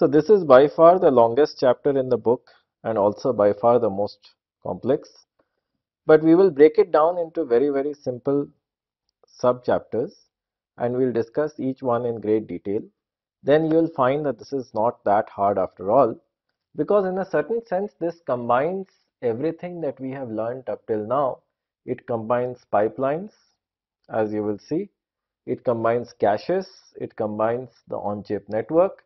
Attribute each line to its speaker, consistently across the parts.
Speaker 1: So this is by far the longest chapter in the book and also by far the most complex. But we will break it down into very, very simple sub chapters and we'll discuss each one in great detail. Then you will find that this is not that hard after all because in a certain sense this combines everything that we have learned up till now. It combines pipelines as you will see, it combines caches, it combines the on-chip network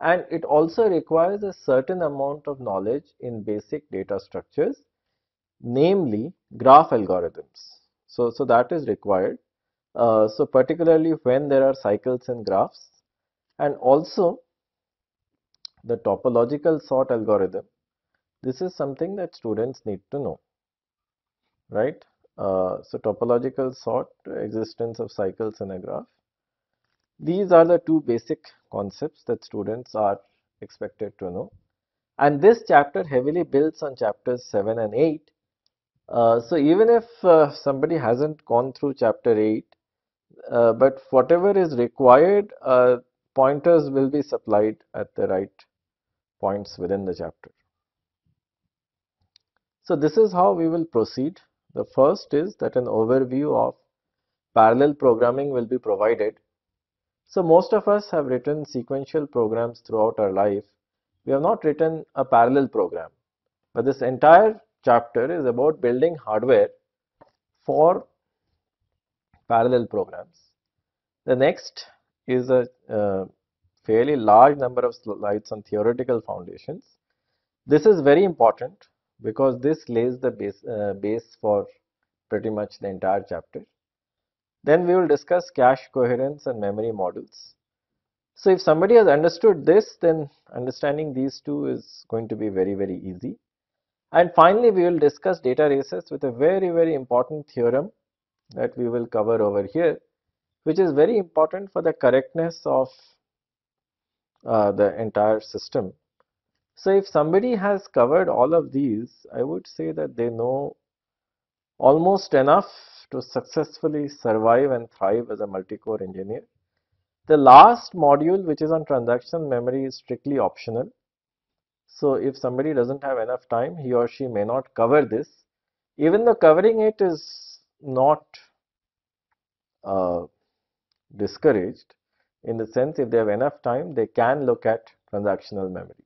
Speaker 1: and it also requires a certain amount of knowledge in basic data structures namely graph algorithms. So, so that is required. Uh, so particularly when there are cycles in graphs and also the topological sort algorithm. This is something that students need to know, right? Uh, so topological sort existence of cycles in a graph these are the two basic concepts that students are expected to know. And this chapter heavily builds on chapters 7 and 8. Uh, so even if uh, somebody hasn't gone through chapter 8, uh, but whatever is required, uh, pointers will be supplied at the right points within the chapter. So this is how we will proceed. The first is that an overview of parallel programming will be provided so most of us have written sequential programs throughout our life. We have not written a parallel program. But this entire chapter is about building hardware for parallel programs. The next is a uh, fairly large number of slides on theoretical foundations. This is very important because this lays the base, uh, base for pretty much the entire chapter. Then we will discuss cache coherence and memory models. So if somebody has understood this, then understanding these two is going to be very, very easy. And finally, we will discuss data races with a very, very important theorem that we will cover over here, which is very important for the correctness of uh, the entire system. So if somebody has covered all of these, I would say that they know almost enough to successfully survive and thrive as a multi-core engineer. The last module which is on transaction memory is strictly optional. So if somebody doesn't have enough time, he or she may not cover this. Even though covering it is not uh, discouraged, in the sense if they have enough time, they can look at transactional memory.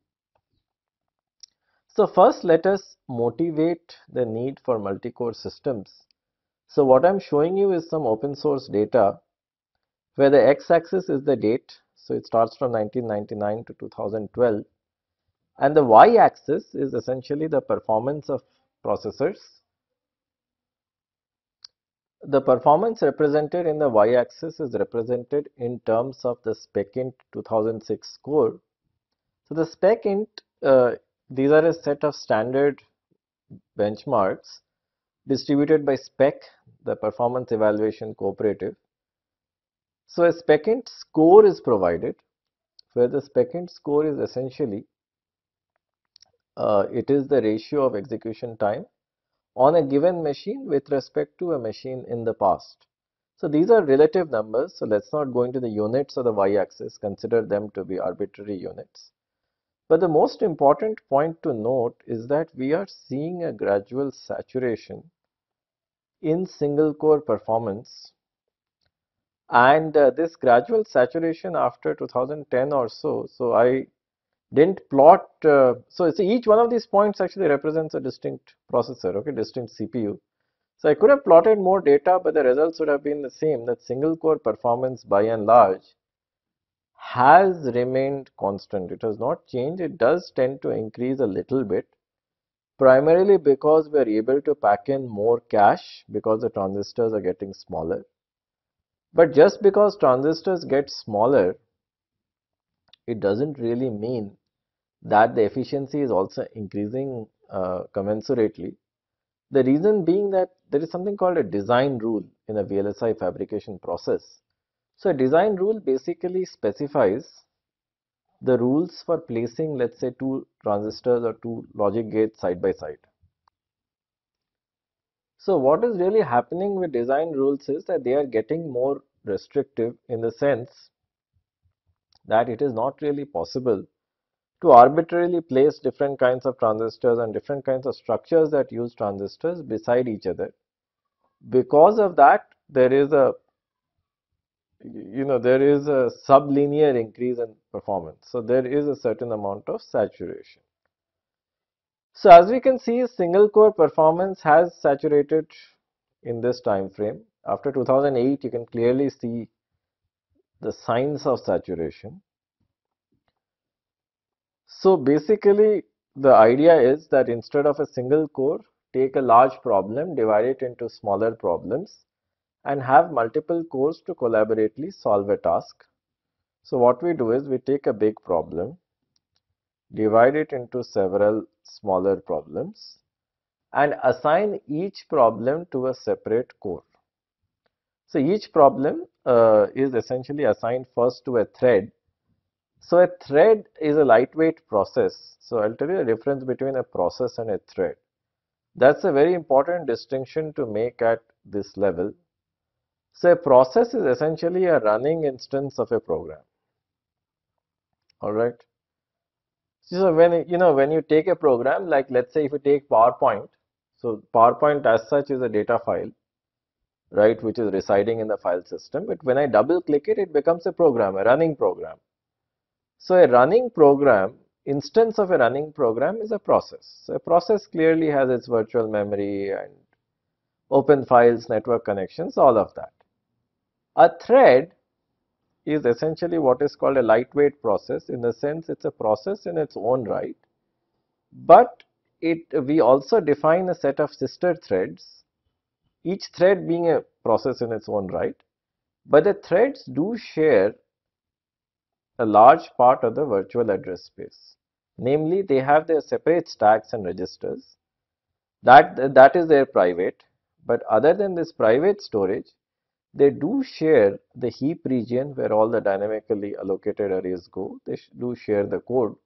Speaker 1: So first let us motivate the need for multi-core systems so what I'm showing you is some open source data where the x-axis is the date. So it starts from 1999 to 2012 and the y-axis is essentially the performance of processors. The performance represented in the y-axis is represented in terms of the SPECint 2006 score. So the SPECint, uh, these are a set of standard benchmarks distributed by SPEC, the Performance Evaluation Cooperative. So a SPECint score is provided where the SPECint score is essentially uh, it is the ratio of execution time on a given machine with respect to a machine in the past. So these are relative numbers. So let's not go into the units of the y-axis. Consider them to be arbitrary units. But the most important point to note is that we are seeing a gradual saturation in single core performance and uh, this gradual saturation after 2010 or so. So I didn't plot, uh, so see each one of these points actually represents a distinct processor, okay, distinct CPU. So I could have plotted more data, but the results would have been the same that single core performance by and large has remained constant. It has not changed. It does tend to increase a little bit, primarily because we are able to pack in more cache because the transistors are getting smaller. But just because transistors get smaller, it doesn't really mean that the efficiency is also increasing uh, commensurately. The reason being that there is something called a design rule in a VLSI fabrication process so a design rule basically specifies the rules for placing let's say two transistors or two logic gates side by side. So what is really happening with design rules is that they are getting more restrictive in the sense that it is not really possible to arbitrarily place different kinds of transistors and different kinds of structures that use transistors beside each other. Because of that, there is a you know there is a sublinear increase in performance. So there is a certain amount of saturation. So as we can see, single core performance has saturated in this time frame. After 2008, you can clearly see the signs of saturation. So basically the idea is that instead of a single core, take a large problem, divide it into smaller problems and have multiple cores to collaboratively solve a task. So what we do is we take a big problem, divide it into several smaller problems and assign each problem to a separate core. So each problem uh, is essentially assigned first to a thread. So a thread is a lightweight process. So I'll tell you the difference between a process and a thread. That's a very important distinction to make at this level. So a process is essentially a running instance of a program. All right. So when you know when you take a program like let's say if you take PowerPoint, so PowerPoint as such is a data file right, which is residing in the file system. But when I double click it, it becomes a program, a running program. So a running program, instance of a running program is a process. So a process clearly has its virtual memory and open files, network connections, all of that. A thread is essentially what is called a lightweight process in the sense it's a process in its own right, but it we also define a set of sister threads each thread being a process in its own right, but the threads do share a large part of the virtual address space. Namely, they have their separate stacks and registers. That, that is their private, but other than this private storage, they do share the heap region where all the dynamically allocated arrays go. They do share the code.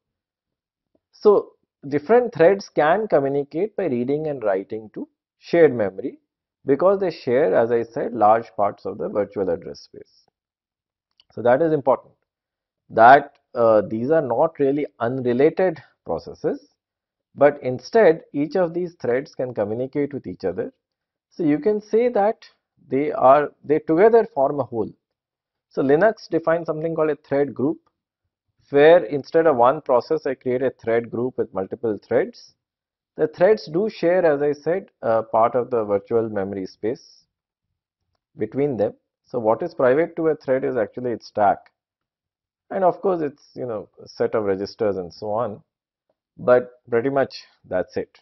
Speaker 1: So, different threads can communicate by reading and writing to shared memory because they share as I said large parts of the virtual address space. So that is important that uh, these are not really unrelated processes but instead each of these threads can communicate with each other. So you can say that they are they together form a whole. So Linux defines something called a thread group where instead of one process I create a thread group with multiple threads the threads do share, as I said, a part of the virtual memory space between them. So what is private to a thread is actually its stack. And of course, it's, you know, a set of registers and so on. But pretty much that's it.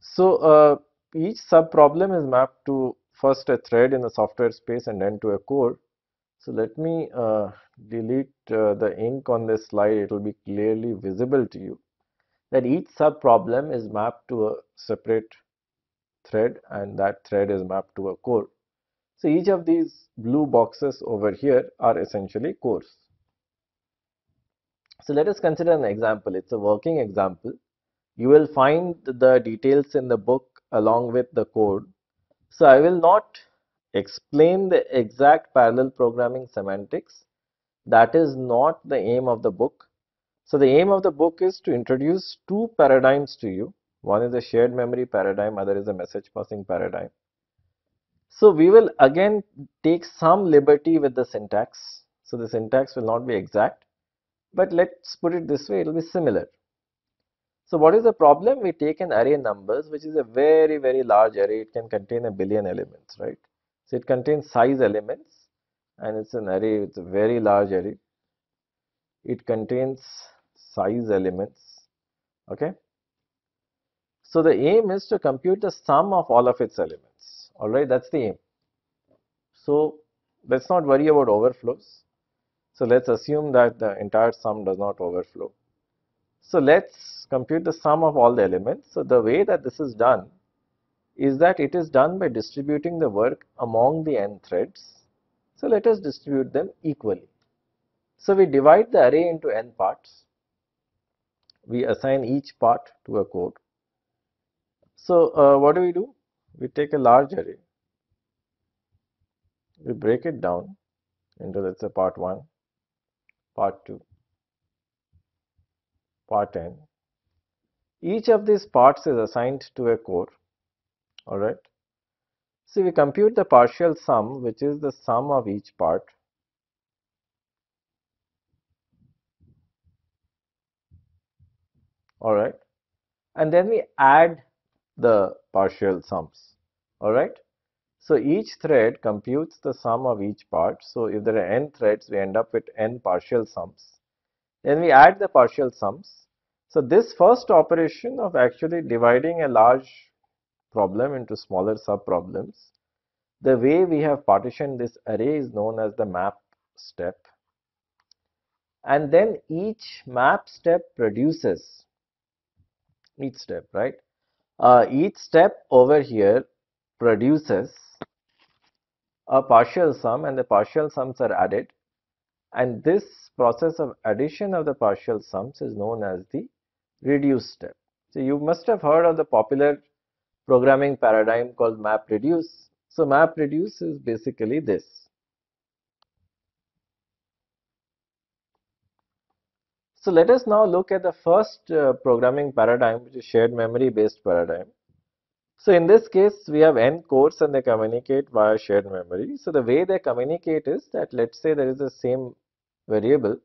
Speaker 1: So uh, each sub problem is mapped to first a thread in the software space and then to a core. So let me uh, delete uh, the ink on this slide. It will be clearly visible to you that each sub problem is mapped to a separate thread and that thread is mapped to a core. So each of these blue boxes over here are essentially cores. So let us consider an example. It's a working example. You will find the details in the book along with the code. So I will not explain the exact parallel programming semantics. That is not the aim of the book. So the aim of the book is to introduce two paradigms to you. One is a shared memory paradigm, other is a message passing paradigm. So we will again take some liberty with the syntax. So the syntax will not be exact, but let's put it this way, it will be similar. So what is the problem? We take an array numbers, which is a very, very large array. It can contain a billion elements, right? So it contains size elements and it's an array, it's a very large array. It contains size elements, okay? So the aim is to compute the sum of all of its elements, alright? That's the aim. So let's not worry about overflows. So let's assume that the entire sum does not overflow. So let's compute the sum of all the elements. So the way that this is done is that it is done by distributing the work among the n threads. So let us distribute them equally. So we divide the array into n parts. We assign each part to a code. So uh, what do we do? We take a large array. We break it down into let's say part 1, part 2, part n. Each of these parts is assigned to a core, alright. So we compute the partial sum which is the sum of each part alright and then we add the partial sums alright. So each thread computes the sum of each part. So if there are n threads we end up with n partial sums. Then we add the partial sums. So this first operation of actually dividing a large problem into smaller sub problems. The way we have partitioned this array is known as the map step and then each map step produces each step right uh, each step over here produces a partial sum and the partial sums are added and this process of addition of the partial sums is known as the reduce step. So you must have heard of the popular programming paradigm called MapReduce. So MapReduce is basically this. So let us now look at the first uh, programming paradigm which is shared memory based paradigm. So in this case we have n cores and they communicate via shared memory. So the way they communicate is that let's say there is the same variable.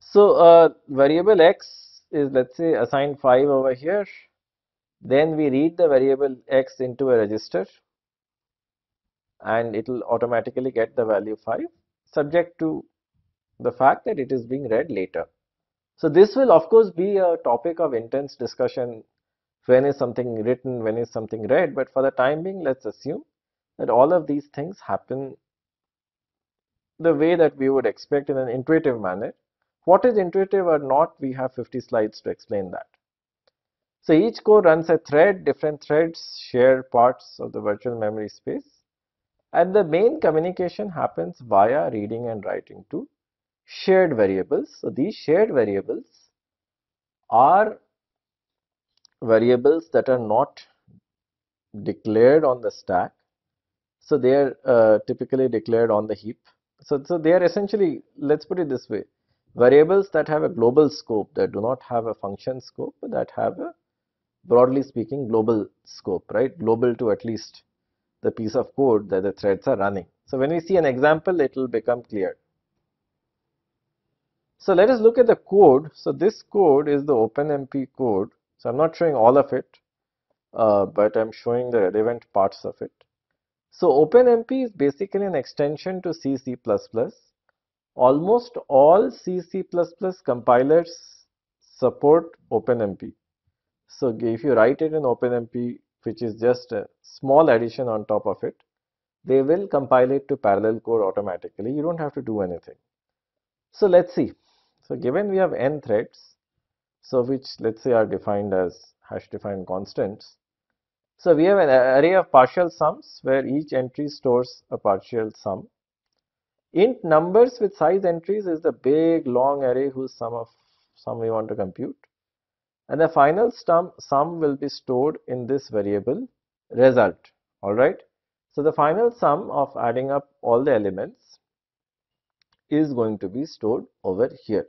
Speaker 1: So uh, variable x is let's say assigned 5 over here then we read the variable x into a register and it will automatically get the value 5 subject to the fact that it is being read later. So this will of course be a topic of intense discussion when is something written, when is something read but for the time being let's assume that all of these things happen the way that we would expect in an intuitive manner. What is intuitive or not we have 50 slides to explain that. So each core runs a thread, different threads share parts of the virtual memory space and the main communication happens via reading and writing to shared variables. So these shared variables are variables that are not declared on the stack. So they are uh, typically declared on the heap. So, so they are essentially, let's put it this way, variables that have a global scope that do not have a function scope but that have a broadly speaking global scope, right? Global to at least the piece of code that the threads are running. So when we see an example, it will become clear. So let us look at the code. So this code is the OpenMP code. So I'm not showing all of it, uh, but I'm showing the relevant parts of it. So OpenMP is basically an extension to C, C++. Almost all C, C++ compilers support OpenMP. So if you write it in OpenMP, which is just a small addition on top of it, they will compile it to parallel code automatically. You don't have to do anything. So let's see. So given we have n threads, so which let's say are defined as hash defined constants. So we have an array of partial sums where each entry stores a partial sum. Int numbers with size entries is the big long array whose sum of sum we want to compute. And the final sum, sum will be stored in this variable result. All right? So the final sum of adding up all the elements is going to be stored over here.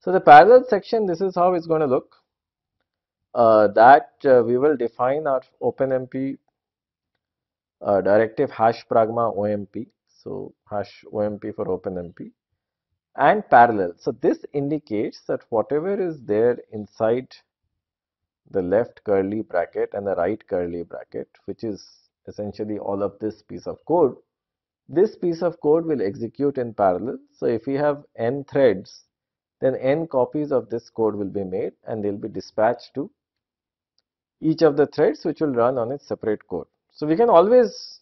Speaker 1: So the parallel section this is how it's going to look that uh, we will define our OpenMP uh, directive hash pragma OMP so hash OMP for OpenMP and parallel. So this indicates that whatever is there inside the left curly bracket and the right curly bracket, which is essentially all of this piece of code, this piece of code will execute in parallel. So if we have n threads, then n copies of this code will be made and they'll be dispatched to each of the threads which will run on its separate core. So we can always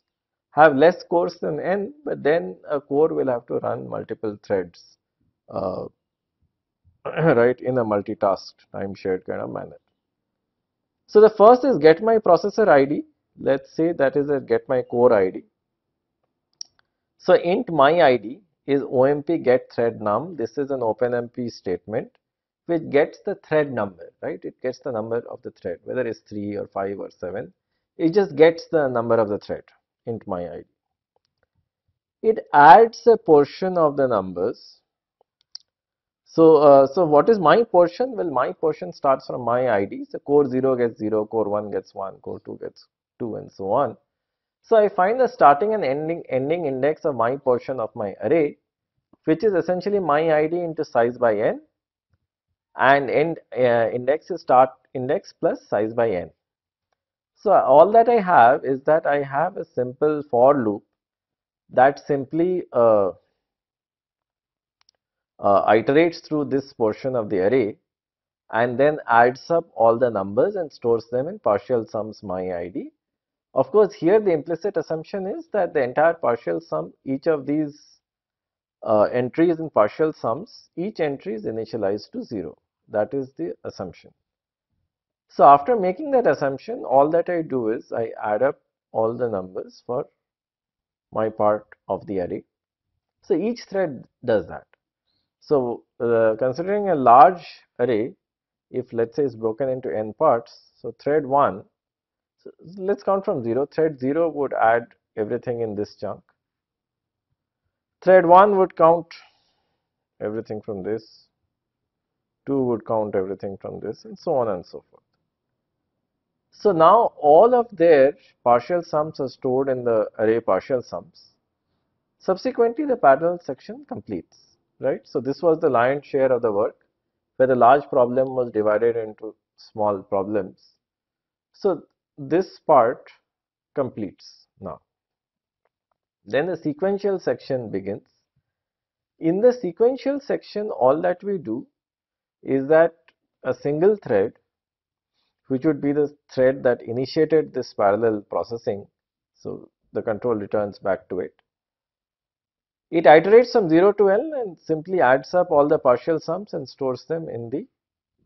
Speaker 1: have less cores than n, but then a core will have to run multiple threads uh, right in a multitasked time shared kind of manner. So the first is get my processor ID. Let's say that is a get my core ID. So int my ID is OMP get thread num. This is an OpenMP statement which gets the thread number, right? It gets the number of the thread, whether it's 3 or 5 or 7. It just gets the number of the thread, int my ID. It adds a portion of the numbers So, uh, so what is my portion? Well, my portion starts from my ID. So core 0 gets 0, core 1 gets 1, core 2 gets 2 and so on. So I find the starting and ending, ending index of my portion of my array, which is essentially my ID into size by n and end uh, index is start index plus size by n. So all that I have is that I have a simple for loop that simply uh, uh, iterates through this portion of the array and then adds up all the numbers and stores them in partial sums my id. Of course, here the implicit assumption is that the entire partial sum, each of these uh, entries in partial sums, each entry is initialized to 0. That is the assumption. So after making that assumption, all that I do is I add up all the numbers for my part of the array. So each thread does that. So uh, considering a large array, if let's say it's broken into n parts, so thread 1, so let's count from 0, thread 0 would add everything in this chunk. Thread 1 would count everything from this, 2 would count everything from this and so on and so forth. So now all of their partial sums are stored in the array partial sums. Subsequently, the parallel section completes, right? So this was the lion's share of the work where the large problem was divided into small problems. So this part completes now. Then the sequential section begins. In the sequential section, all that we do is that a single thread which would be the thread that initiated this parallel processing. So the control returns back to it. It iterates from 0 to L and simply adds up all the partial sums and stores them in the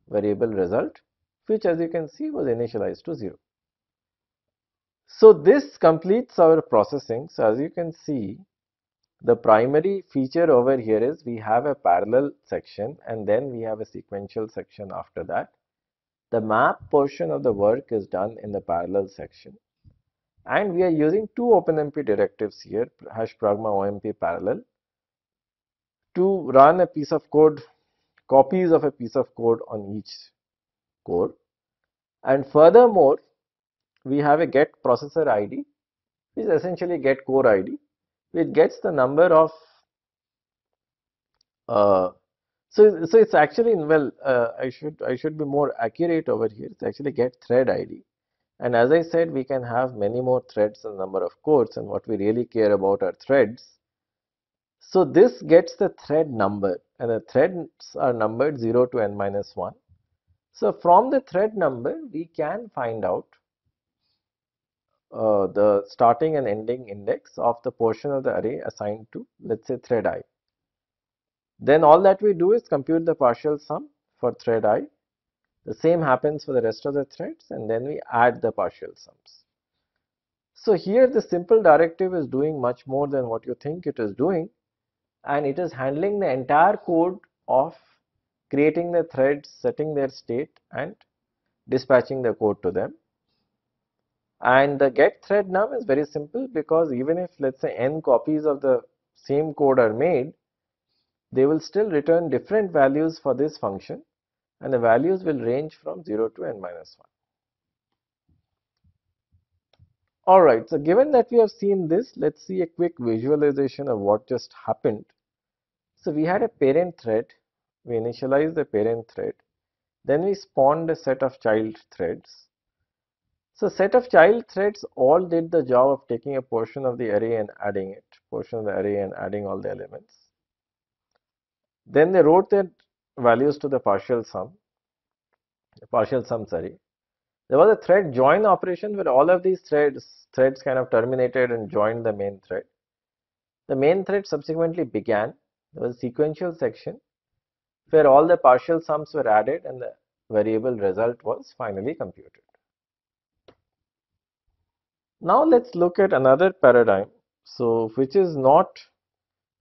Speaker 1: variable result, which as you can see was initialized to 0. So this completes our processing. So as you can see, the primary feature over here is we have a parallel section and then we have a sequential section after that. The map portion of the work is done in the parallel section. And we are using two OpenMP directives here, hash pragma OMP parallel, to run a piece of code, copies of a piece of code on each core. And furthermore, we have a get processor ID, which is essentially get core ID, which gets the number of uh, so, so it's actually well, uh, I should I should be more accurate over here. It's actually get thread ID, and as I said, we can have many more threads and number of cores, and what we really care about are threads. So this gets the thread number, and the threads are numbered 0 to n minus 1. So from the thread number, we can find out uh, the starting and ending index of the portion of the array assigned to let's say thread i. Then all that we do is compute the partial sum for thread i. The same happens for the rest of the threads and then we add the partial sums. So here the simple directive is doing much more than what you think it is doing and it is handling the entire code of creating the threads, setting their state and dispatching the code to them. And the get thread num is very simple because even if let's say n copies of the same code are made, they will still return different values for this function and the values will range from 0 to n minus 1. Alright, so given that we have seen this, let's see a quick visualization of what just happened. So we had a parent thread, we initialized the parent thread, then we spawned a set of child threads so set of child threads all did the job of taking a portion of the array and adding it, portion of the array and adding all the elements. Then they wrote their values to the partial sum, partial sum sorry. There was a thread join operation where all of these threads, threads kind of terminated and joined the main thread. The main thread subsequently began. There was a sequential section where all the partial sums were added and the variable result was finally computed. Now let's look at another paradigm, so which is not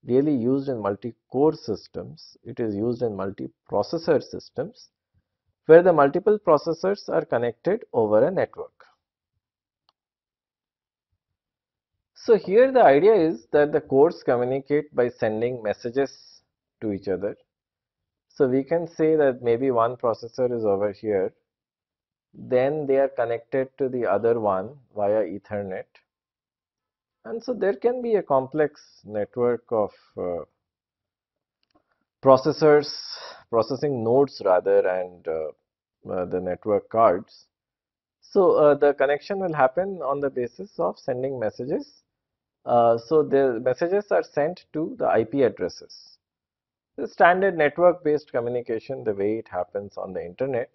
Speaker 1: really used in multi-core systems, it is used in multi-processor systems where the multiple processors are connected over a network. So here the idea is that the cores communicate by sending messages to each other. So we can say that maybe one processor is over here, then they are connected to the other one via Ethernet. And so there can be a complex network of uh, processors, processing nodes rather, and uh, uh, the network cards. So uh, the connection will happen on the basis of sending messages. Uh, so the messages are sent to the IP addresses. The standard network based communication, the way it happens on the internet,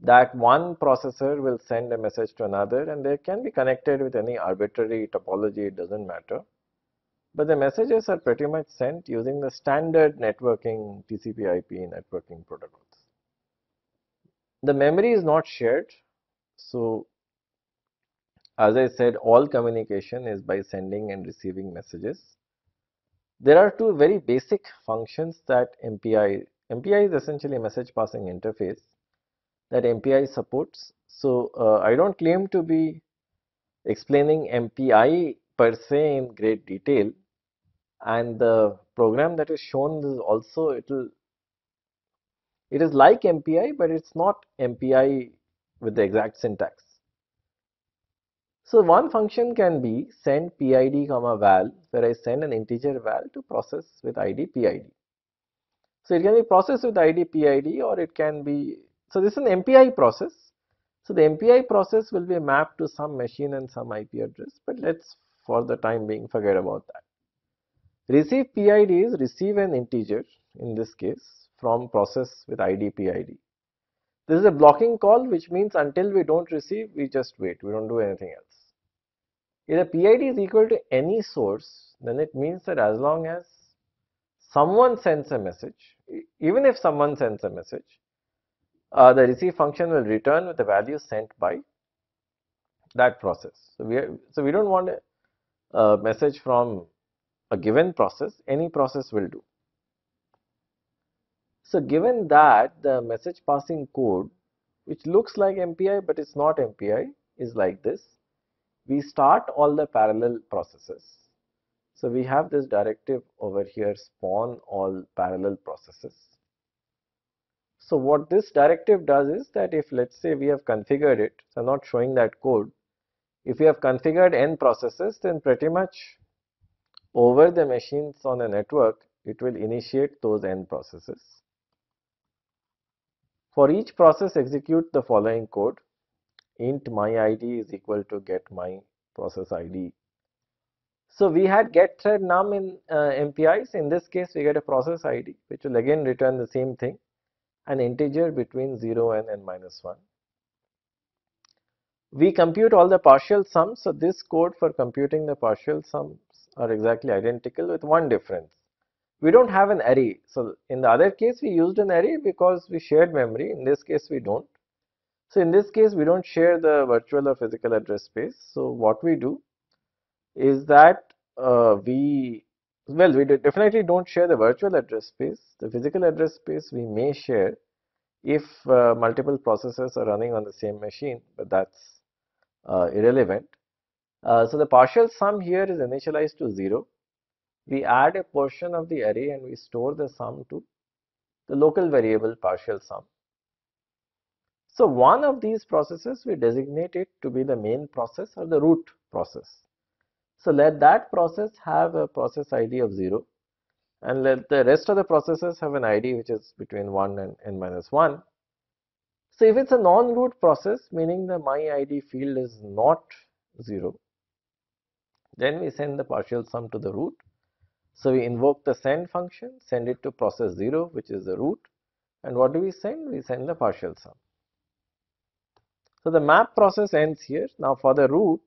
Speaker 1: that one processor will send a message to another and they can be connected with any arbitrary topology, it doesn't matter. But the messages are pretty much sent using the standard networking TCP IP networking protocols. The memory is not shared. So, as I said, all communication is by sending and receiving messages. There are two very basic functions that MPI, MPI is essentially a message passing interface that MPI supports. So, uh, I don't claim to be explaining MPI per se in great detail and the program that is shown is also it will it is like MPI but it's not MPI with the exact syntax. So one function can be send PID comma val where I send an integer val to process with ID PID. So it can be processed with ID PID or it can be so this is an MPI process. So the MPI process will be mapped to some machine and some IP address but let's for the time being forget about that. Receive PID is receive an integer in this case from process with ID PID. This is a blocking call which means until we don't receive we just wait we don't do anything else. If the PID is equal to any source then it means that as long as someone sends a message even if someone sends a message uh, the receive function will return with the value sent by that process. So we are, so we don't want a, a message from a given process any process will do. So given that the message passing code which looks like MPI but it's not MPI is like this. We start all the parallel processes. So we have this directive over here spawn all parallel processes. So what this directive does is that if let's say we have configured it, so I'm not showing that code. If we have configured n processes then pretty much over the machines on a network it will initiate those n processes. For each process execute the following code int my id is equal to get my process id. So we had get thread num in uh, MPIs in this case we get a process id which will again return the same thing an integer between 0 and n minus 1. We compute all the partial sums so this code for computing the partial sums are exactly identical with one difference we don't have an array. So in the other case we used an array because we shared memory in this case we don't. So in this case we don't share the virtual or physical address space. So what we do is that uh, we well we definitely don't share the virtual address space. The physical address space we may share if uh, multiple processes are running on the same machine but that's uh, irrelevant. Uh, so the partial sum here is initialized to 0 we add a portion of the array and we store the sum to the local variable partial sum. So one of these processes we designate it to be the main process or the root process. So let that process have a process ID of 0 and let the rest of the processes have an ID which is between 1 and n minus 1. So if it's a non-root process meaning the my ID field is not 0 then we send the partial sum to the root so we invoke the send function, send it to process 0 which is the root and what do we send? We send the partial sum. So the map process ends here. Now for the root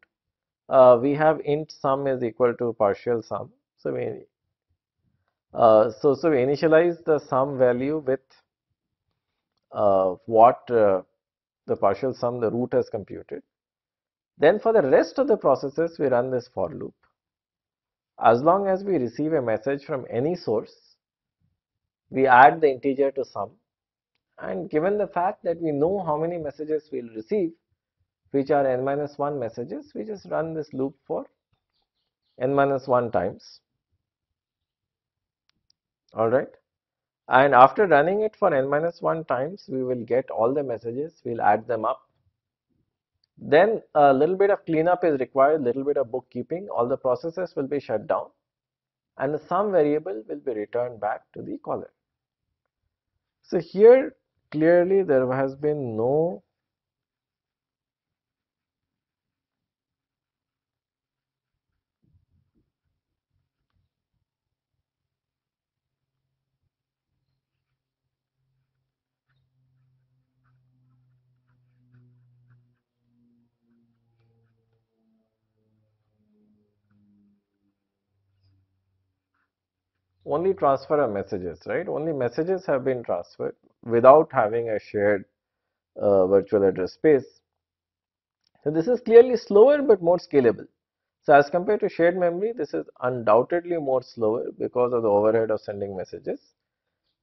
Speaker 1: uh, we have int sum is equal to partial sum. So we uh, so so we initialize the sum value with uh, what uh, the partial sum the root has computed. Then for the rest of the processes we run this for loop as long as we receive a message from any source, we add the integer to sum and given the fact that we know how many messages we will receive which are n minus 1 messages, we just run this loop for n minus 1 times. Alright. and after running it for n minus 1 times we will get all the messages we'll add them up. Then a little bit of cleanup is required little bit of bookkeeping all the processes will be shut down and the sum variable will be returned back to the caller. So here clearly there has been no only transfer of messages, right? Only messages have been transferred without having a shared uh, virtual address space. So this is clearly slower but more scalable. So as compared to shared memory, this is undoubtedly more slower because of the overhead of sending messages.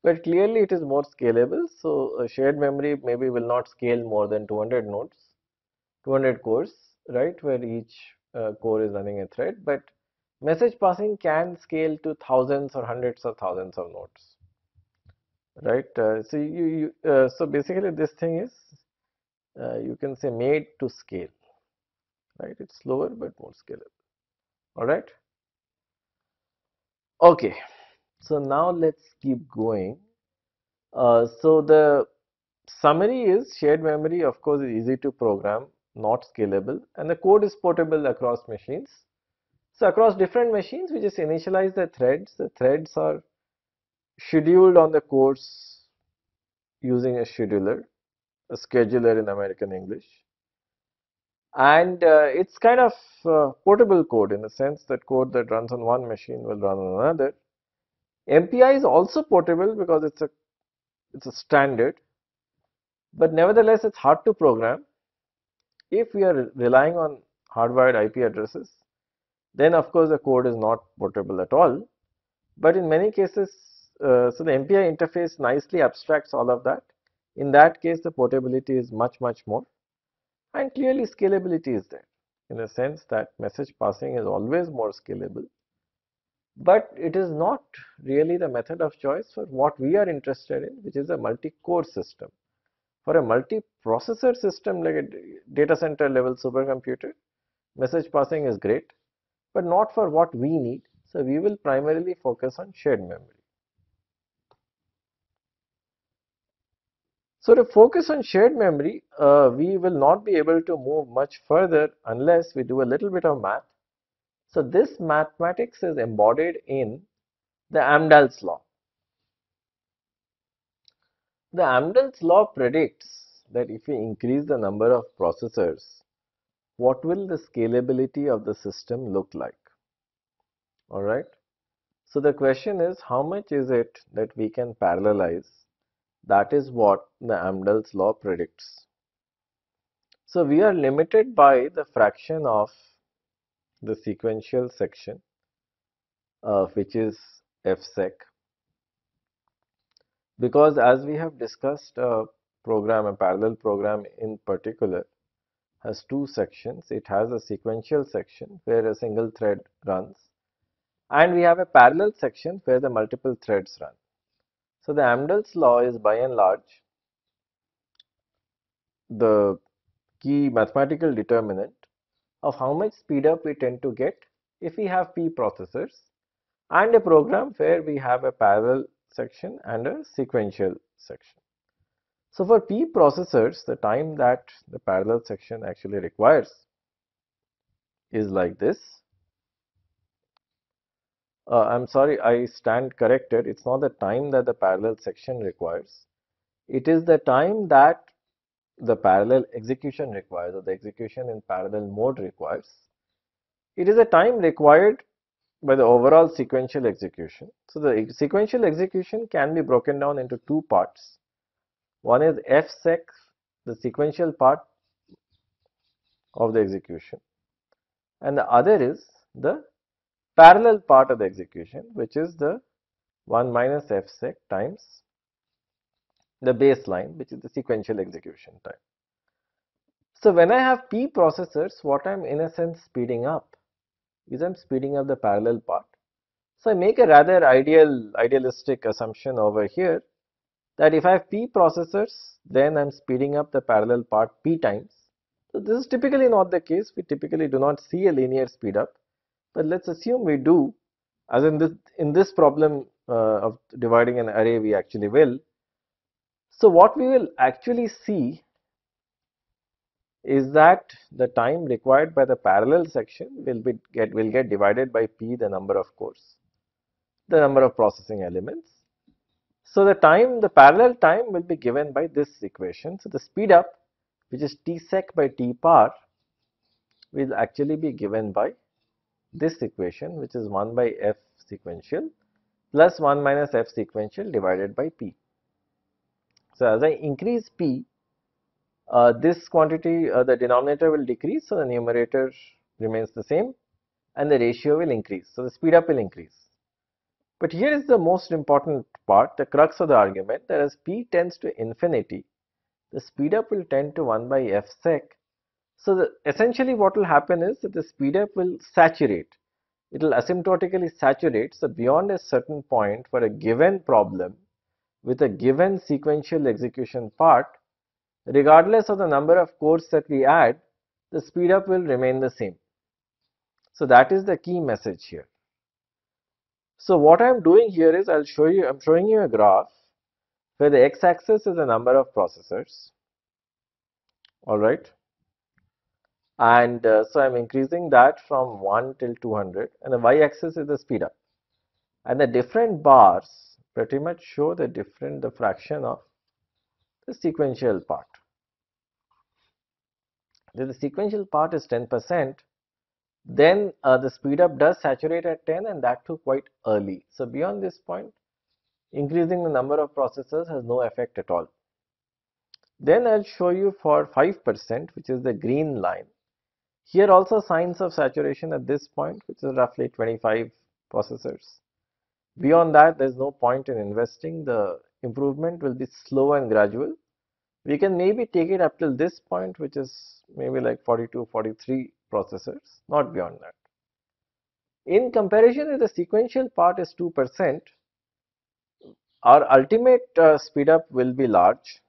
Speaker 1: But clearly it is more scalable. So shared memory maybe will not scale more than 200 nodes, 200 cores, right? Where each uh, core is running a thread. But message passing can scale to thousands or hundreds of thousands of nodes right? Uh, so you, you uh, so basically this thing is uh, you can say made to scale right? It's slower but more scalable. All right? Okay. So now let's keep going. Uh, so the summary is shared memory of course is easy to program not scalable and the code is portable across machines so across different machines, we just initialize the threads. The threads are scheduled on the course using a scheduler, a scheduler in American English. And uh, it's kind of uh, portable code in the sense that code that runs on one machine will run on another. MPI is also portable because it's a it's a standard, but nevertheless it's hard to program if we are relying on hardwired IP addresses then of course the code is not portable at all. But in many cases, uh, so the MPI interface nicely abstracts all of that. In that case, the portability is much, much more. And clearly scalability is there in the sense that message passing is always more scalable. But it is not really the method of choice for what we are interested in, which is a multi-core system. For a multi-processor system like a data center level supercomputer, message passing is great but not for what we need. So we will primarily focus on shared memory. So to focus on shared memory, uh, we will not be able to move much further unless we do a little bit of math. So this mathematics is embodied in the Amdahl's law. The Amdahl's law predicts that if we increase the number of processors, what will the scalability of the system look like? All right. So the question is how much is it that we can parallelize? That is what the Amdahl's law predicts. So we are limited by the fraction of the sequential section uh, which is fsec because as we have discussed a program, a parallel program in particular, has two sections. It has a sequential section where a single thread runs and we have a parallel section where the multiple threads run. So the Amdahl's law is by and large the key mathematical determinant of how much speed up we tend to get if we have P processors and a program where we have a parallel section and a sequential section. So for P processors, the time that the parallel section actually requires is like this. Uh, I'm sorry, I stand corrected. It's not the time that the parallel section requires. It is the time that the parallel execution requires or the execution in parallel mode requires. It is a time required by the overall sequential execution. So the sequential execution can be broken down into two parts. One is fsec, the sequential part of the execution, and the other is the parallel part of the execution, which is the 1 minus fsec times the baseline, which is the sequential execution time. So when I have P processors, what I'm in a sense speeding up is I'm speeding up the parallel part. So I make a rather ideal, idealistic assumption over here that if I have p processors, then I'm speeding up the parallel part p times. So this is typically not the case. We typically do not see a linear speed up, but let's assume we do. As in this in this problem uh, of dividing an array, we actually will. So what we will actually see is that the time required by the parallel section will be get will get divided by p the number of cores, the number of processing elements so the time, the parallel time will be given by this equation. So the speed up, which is t sec by t par, will actually be given by this equation, which is 1 by f sequential plus 1 minus f sequential divided by p. So as I increase p, uh, this quantity, uh, the denominator will decrease, so the numerator remains the same and the ratio will increase. So the speed up will increase. But here is the most important part, the crux of the argument that as p tends to infinity, the speed up will tend to 1 by f sec. So the, essentially what will happen is that the speed up will saturate. It will asymptotically saturate. So beyond a certain point for a given problem with a given sequential execution part, regardless of the number of cores that we add, the speed up will remain the same. So that is the key message here. So what I'm doing here is I'll show you, I'm showing you a graph where the x-axis is the number of processors, alright, and uh, so I'm increasing that from 1 till 200 and the y-axis is the speed up. And the different bars pretty much show the different, the fraction of the sequential part. The sequential part is 10 percent, then uh, the speed up does saturate at 10 and that too quite early. So beyond this point, increasing the number of processors has no effect at all. Then I'll show you for 5% which is the green line. Here also signs of saturation at this point which is roughly 25 processors. Beyond that there is no point in investing. The improvement will be slow and gradual. We can maybe take it up till this point which is maybe like 42, 43 processors, not beyond that. In comparison, if the sequential part is 2%, our ultimate uh, speed up will be large.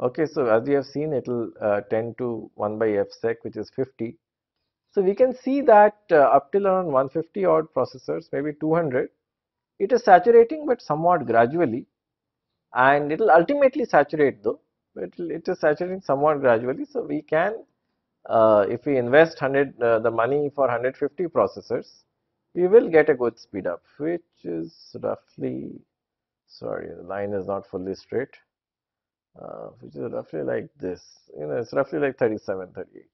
Speaker 1: Okay, so as we have seen, it will uh, tend to 1 by f sec, which is 50. So we can see that uh, up till around 150 odd processors, maybe 200, it is saturating but somewhat gradually and it will ultimately saturate though, it, it is saturating somewhat gradually. So we can uh, if we invest 100 uh, the money for 150 processors we will get a good speed up which is roughly sorry the line is not fully straight. Uh, which is roughly like this you know it's roughly like 37 38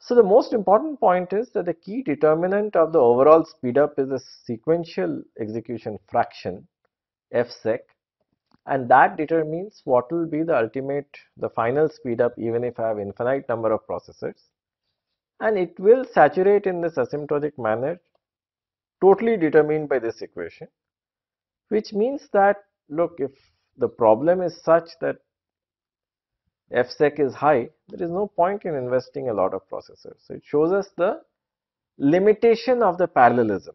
Speaker 1: so the most important point is that the key determinant of the overall speed up is a sequential execution fraction f sec and that determines what will be the ultimate the final speed up even if I have infinite number of processors. And it will saturate in this asymptotic manner totally determined by this equation which means that look if the problem is such that fsec is high there is no point in investing a lot of processors. So it shows us the limitation of the parallelism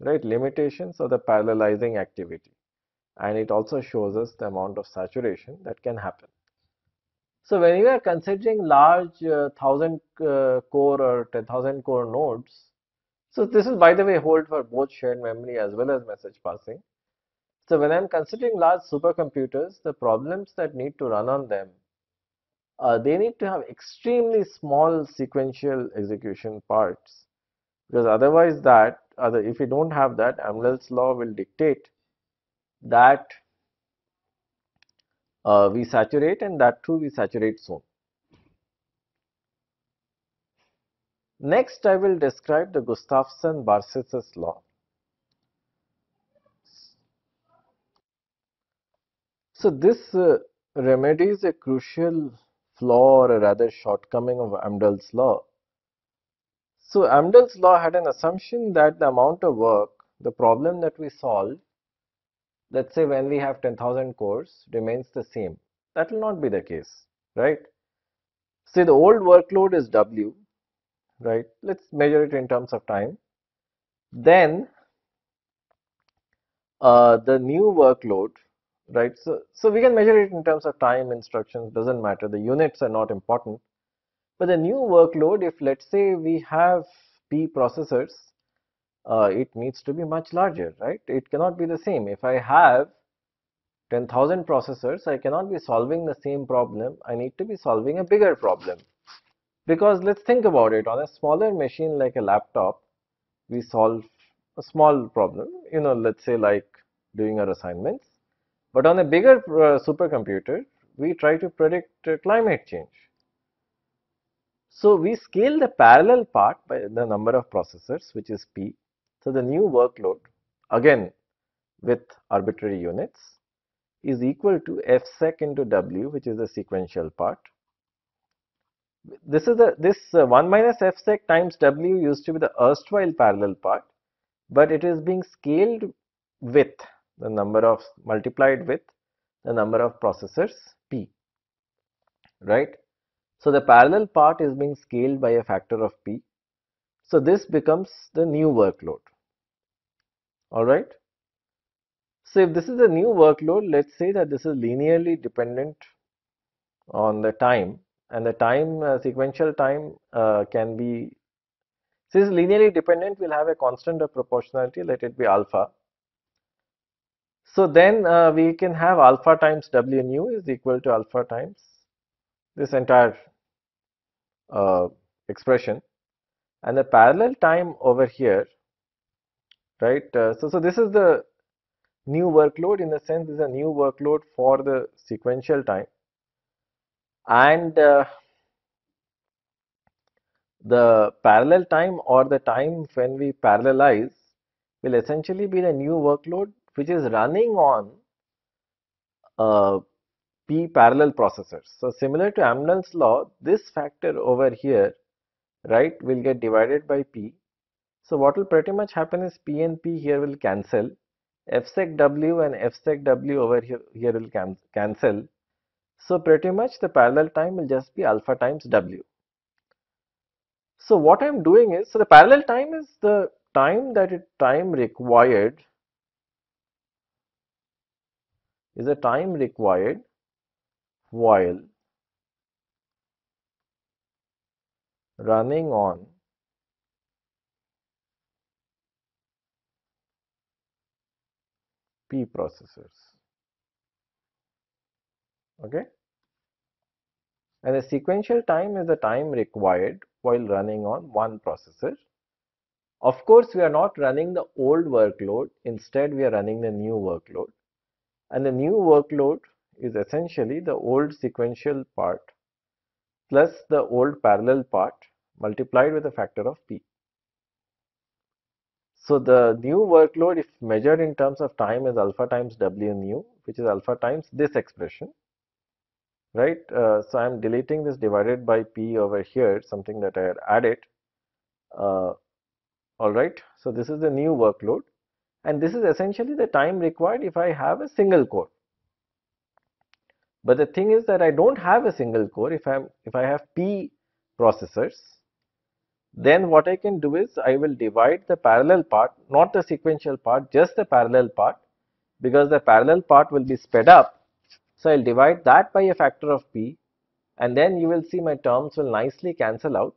Speaker 1: right? Limitations of the parallelizing activity and it also shows us the amount of saturation that can happen. So when you are considering large uh, 1000 uh, core or 10,000 core nodes, so this is by the way hold for both shared memory as well as message passing. So when I'm considering large supercomputers, the problems that need to run on them, uh, they need to have extremely small sequential execution parts because otherwise that, other, if you don't have that, Amdahl's law will dictate that uh, we saturate and that too we saturate soon. Next I will describe the Gustafson-Barsis's law. So this uh, remedies a crucial flaw or a rather shortcoming of Amdahl's law. So Amdahl's law had an assumption that the amount of work, the problem that we solve let's say when we have 10,000 cores remains the same. That will not be the case, right? Say the old workload is W, right? Let's measure it in terms of time. then uh, the new workload, right? So, so we can measure it in terms of time instructions, doesn't matter. The units are not important. But the new workload, if let's say we have P processors, uh, it needs to be much larger, right? It cannot be the same. If I have 10,000 processors, I cannot be solving the same problem. I need to be solving a bigger problem. Because let's think about it, on a smaller machine like a laptop, we solve a small problem, you know, let's say like doing our assignments. But on a bigger uh, supercomputer, we try to predict uh, climate change. So we scale the parallel part by the number of processors, which is P. So the new workload, again with arbitrary units, is equal to fsec into w, which is the sequential part. This is the this uh, 1 minus fsec times w used to be the erstwhile parallel part, but it is being scaled with the number of multiplied with the number of processors p, right? So the parallel part is being scaled by a factor of p. So this becomes the new workload. All right. So if this is a new workload, let's say that this is linearly dependent on the time and the time uh, sequential time uh, can be since linearly dependent we'll have a constant of proportionality let it be alpha so then uh, we can have alpha times w new is equal to alpha times this entire uh, expression and the parallel time over here right uh, so so this is the new workload in the sense is a new workload for the sequential time and uh, the parallel time or the time when we parallelize will essentially be the new workload which is running on uh, P parallel processors. So similar to Amdahl's law, this factor over here, right, will get divided by P. So what will pretty much happen is P and P here will cancel. Fsec W and Fsec W over here, here will can cancel. So pretty much the parallel time will just be alpha times W. So what I'm doing is, so the parallel time is the time that it time required is the time required while running on P processors. Okay. And the sequential time is the time required while running on one processor. Of course, we are not running the old workload. Instead, we are running the new workload. And the new workload is essentially the old sequential part plus the old parallel part multiplied with a factor of p. So the new workload if measured in terms of time is alpha times w new which is alpha times this expression right. Uh, so I am deleting this divided by p over here something that I had added uh, alright. So this is the new workload and this is essentially the time required if I have a single core. But the thing is that I don't have a single core if I am if I have p processors then what I can do is I will divide the parallel part not the sequential part just the parallel part because the parallel part will be sped up. So I'll divide that by a factor of p and then you will see my terms will nicely cancel out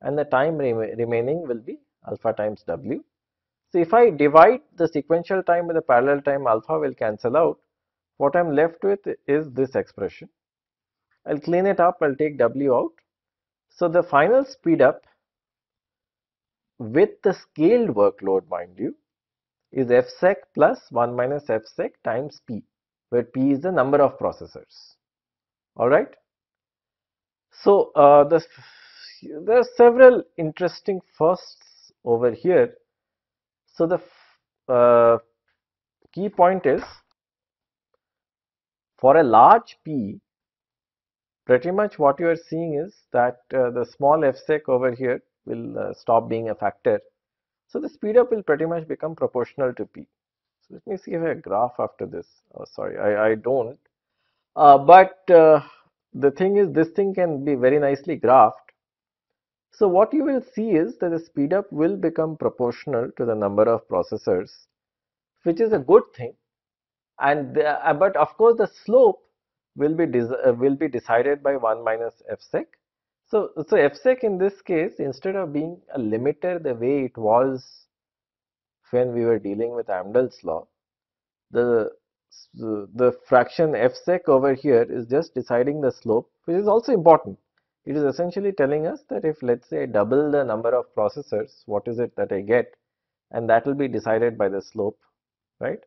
Speaker 1: and the time remaining will be alpha times w. So if I divide the sequential time with the parallel time alpha will cancel out. What I'm left with is this expression. I'll clean it up, I'll take w out. So the final speed up with the scaled workload mind you is fsec plus 1 minus fsec times p where p is the number of processors alright. So uh, the, there are several interesting firsts over here. So the uh, key point is for a large p pretty much what you are seeing is that uh, the small fsec over here will uh, stop being a factor. So the speed up will pretty much become proportional to p. So let me see if I graph after this. Oh, sorry, I, I don't. Uh, but uh, the thing is, this thing can be very nicely graphed. So what you will see is that the speed up will become proportional to the number of processors, which is a good thing. And the, but of course the slope will be will be decided by 1 minus fsec. So so fsec in this case instead of being a limiter the way it was when we were dealing with Amdahl's law, the the fraction fsec over here is just deciding the slope, which is also important. It is essentially telling us that if let's say I double the number of processors, what is it that I get? And that will be decided by the slope, right?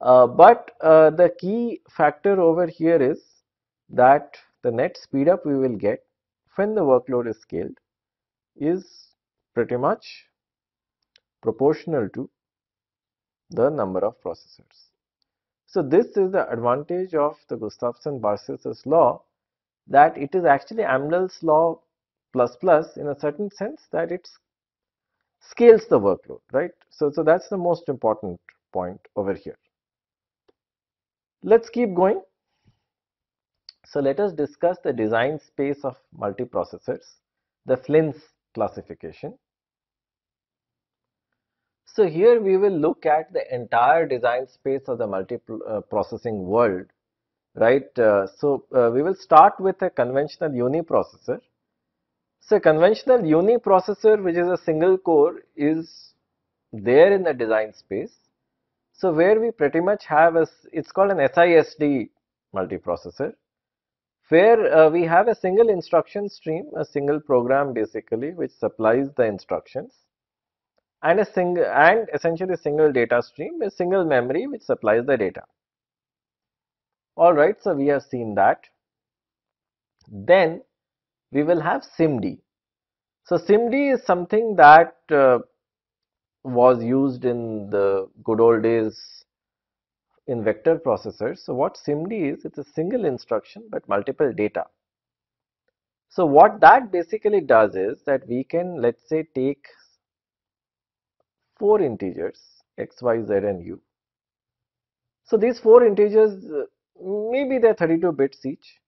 Speaker 1: Uh, but uh, the key factor over here is that the net speed up we will get when the workload is scaled is pretty much proportional to the number of processors. So this is the advantage of the Gustafson-Barsis's law that it is actually Amdahl's law plus plus in a certain sense that it scales the workload, right? So, so that's the most important point over here. Let's keep going. So let us discuss the design space of multiprocessors, the Flynn's classification. So here we will look at the entire design space of the multiprocessing world, right? Uh, so uh, we will start with a conventional uniprocessor. So conventional uniprocessor which is a single core is there in the design space. So where we pretty much have a, it's called an SISD multiprocessor where uh, we have a single instruction stream, a single program basically which supplies the instructions and a single and essentially single data stream, a single memory which supplies the data. Alright, so we have seen that. Then we will have SIMD. So SIMD is something that uh, was used in the good old days in vector processors. So what SIMD is, it's a single instruction but multiple data. So what that basically does is that we can let's say take four integers x, y, z and u. So these four integers maybe they're 32 bits each.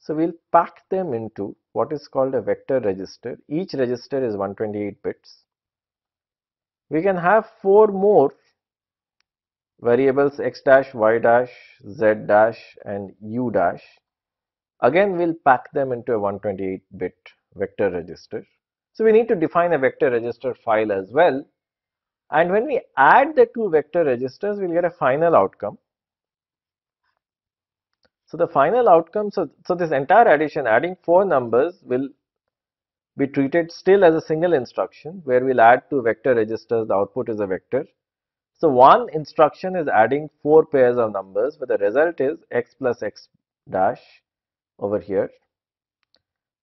Speaker 1: So we'll pack them into what is called a vector register. Each register is 128 bits. We can have four more variables x dash, y dash, z dash and u dash. Again we'll pack them into a 128 bit vector register. So we need to define a vector register file as well and when we add the two vector registers, we'll get a final outcome. So the final outcome, so, so this entire addition, adding four numbers will be treated still as a single instruction where we'll add two vector registers, the output is a vector. So one instruction is adding four pairs of numbers, but the result is x plus x dash over here.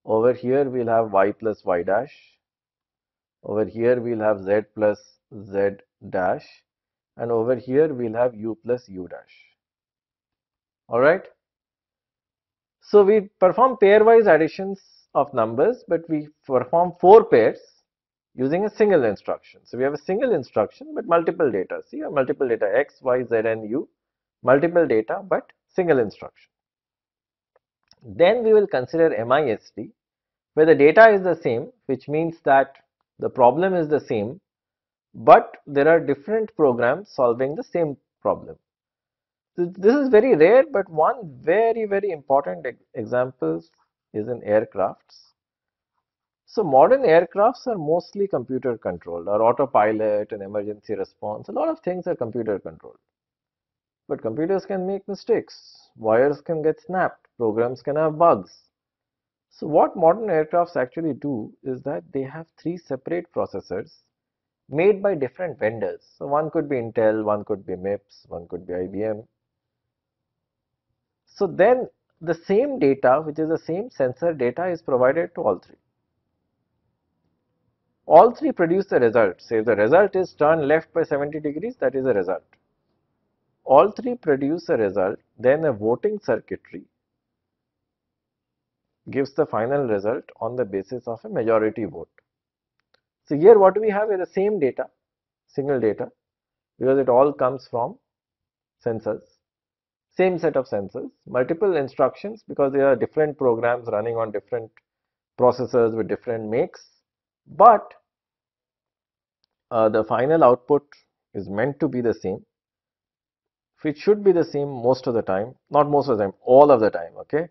Speaker 1: Over here we'll have y plus y dash. Over here we'll have z plus z dash and over here we'll have u plus u dash all right so we perform pairwise additions of numbers but we perform four pairs using a single instruction so we have a single instruction but multiple data see multiple data x y z and u multiple data but single instruction then we will consider MISD where the data is the same which means that the problem is the same but there are different programs solving the same problem. So this is very rare, but one very, very important example is in aircrafts. So modern aircrafts are mostly computer controlled or autopilot and emergency response. A lot of things are computer controlled. But computers can make mistakes. Wires can get snapped. Programs can have bugs. So what modern aircrafts actually do is that they have three separate processors made by different vendors. So one could be Intel, one could be MIPS, one could be IBM. So then the same data, which is the same sensor data is provided to all three. All three produce the result. Say the result is turn left by 70 degrees, that is a result. All three produce a result, then a voting circuitry gives the final result on the basis of a majority vote. So here what we have is the same data, single data, because it all comes from sensors. Same set of sensors, multiple instructions because there are different programs running on different processors with different makes, but uh, the final output is meant to be the same. It should be the same most of the time, not most of the time, all of the time, okay.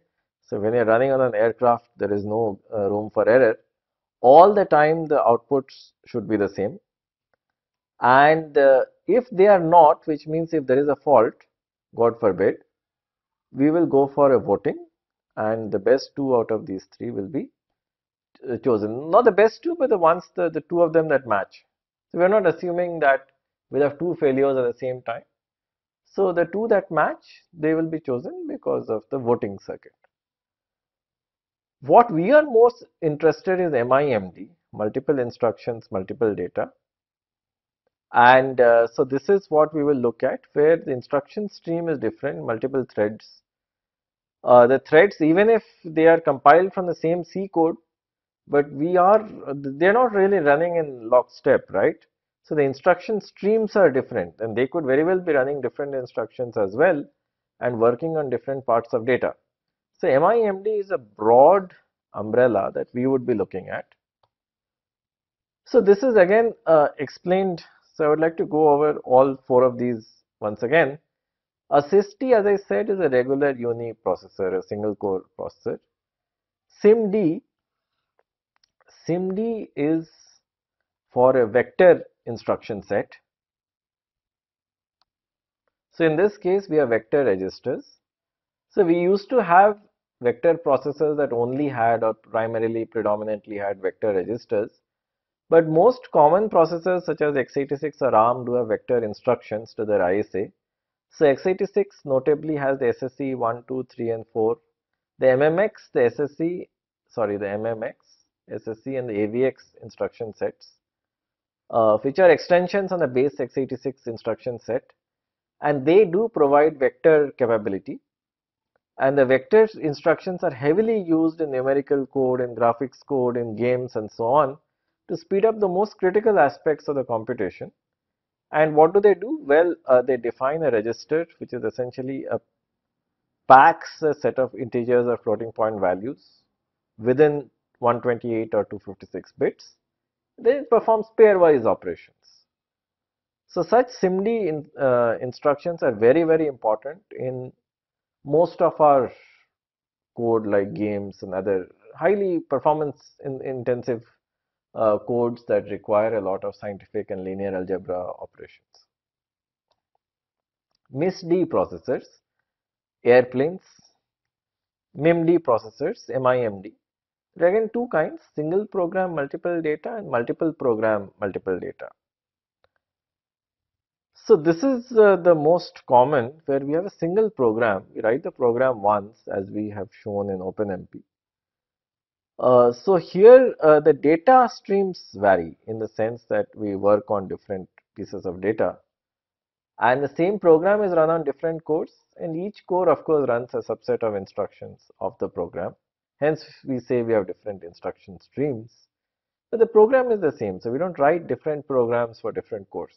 Speaker 1: So when you're running on an aircraft, there is no uh, room for error. All the time the outputs should be the same. And uh, if they are not, which means if there is a fault, God forbid, we will go for a voting and the best two out of these three will be uh, chosen. Not the best two, but the ones, the, the two of them that match. So we are not assuming that we'll have two failures at the same time. So the two that match, they will be chosen because of the voting circuit. What we are most interested is MIMD, multiple instructions, multiple data. And uh, so this is what we will look at where the instruction stream is different, multiple threads. Uh, the threads, even if they are compiled from the same C code, but we are, they're not really running in lockstep, right? So the instruction streams are different and they could very well be running different instructions as well and working on different parts of data. So MIMD is a broad umbrella that we would be looking at. So this is again uh, explained. So I would like to go over all four of these once again. A SISD as I said is a regular uni processor, a single core processor. SIMD, SIMD is for a vector instruction set. So in this case we have vector registers. So we used to have vector processors that only had or primarily predominantly had vector registers. But most common processors such as x86 or ARM do have vector instructions to their ISA. So x86 notably has the SSE 1, 2, 3 and 4. The MMX, the SSE, sorry the MMX, SSE and the AVX instruction sets uh, which are extensions on the base x86 instruction set and they do provide vector capability and the vector instructions are heavily used in numerical code, in graphics code, in games and so on to speed up the most critical aspects of the computation. And what do they do? Well, uh, they define a register which is essentially a packs a set of integers or floating point values within 128 or 256 bits then it performs pairwise operations. So such SIMD in, uh, instructions are very very important in most of our code like games and other highly performance in, intensive uh, codes that require a lot of scientific and linear algebra operations. MISD processors, airplanes, MIMD processors, MIMD there again two kinds, single program multiple data and multiple program multiple data. So this is uh, the most common where we have a single program, we write the program once as we have shown in OpenMP. Uh, so here uh, the data streams vary in the sense that we work on different pieces of data and the same program is run on different cores and each core of course runs a subset of instructions of the program. Hence, we say we have different instruction streams, but the program is the same. So we don't write different programs for different cores,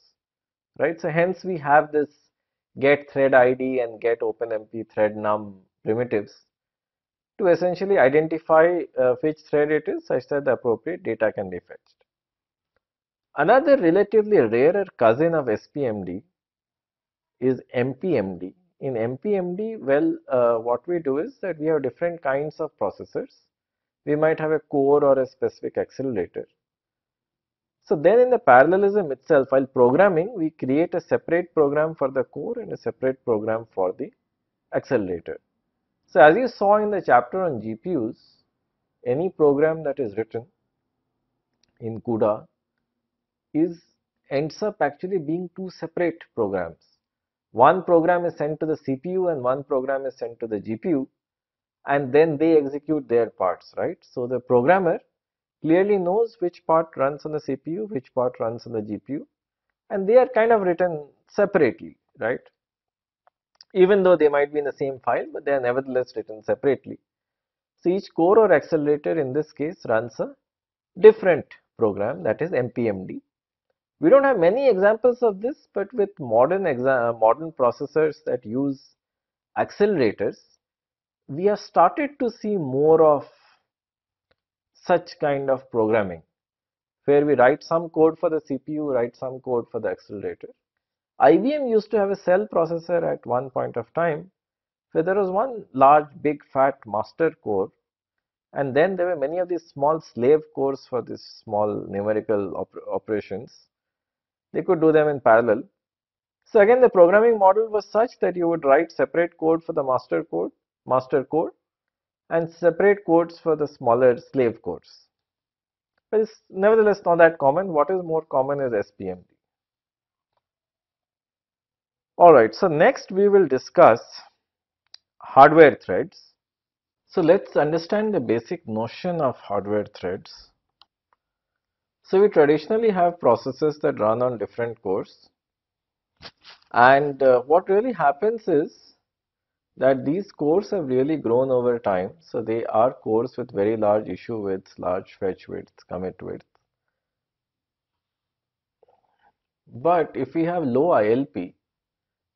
Speaker 1: right? So hence we have this get thread ID and get openmp thread num primitives to essentially identify uh, which thread it is such that the appropriate data can be fetched. Another relatively rarer cousin of SPMD is MPMD in MPMD, well, uh, what we do is that we have different kinds of processors. We might have a core or a specific accelerator. So then in the parallelism itself, while programming, we create a separate program for the core and a separate program for the accelerator. So as you saw in the chapter on GPUs, any program that is written in CUDA is ends up actually being two separate programs one program is sent to the CPU and one program is sent to the GPU and then they execute their parts, right? So the programmer clearly knows which part runs on the CPU, which part runs on the GPU and they are kind of written separately, right? Even though they might be in the same file, but they are nevertheless written separately. So each core or accelerator in this case runs a different program that is MPMD we don't have many examples of this, but with modern uh, modern processors that use accelerators, we have started to see more of such kind of programming where we write some code for the CPU, write some code for the accelerator. IBM used to have a cell processor at one point of time where there was one large big fat master core and then there were many of these small slave cores for these small numerical op operations. They could do them in parallel. So again the programming model was such that you would write separate code for the master code, master code and separate codes for the smaller slave codes. But it's nevertheless not that common. What is more common is SPMD. Alright, so next we will discuss hardware threads. So let's understand the basic notion of hardware threads. So we traditionally have processes that run on different cores and uh, what really happens is that these cores have really grown over time. So they are cores with very large issue widths, large fetch widths, commit widths. But if we have low ILP,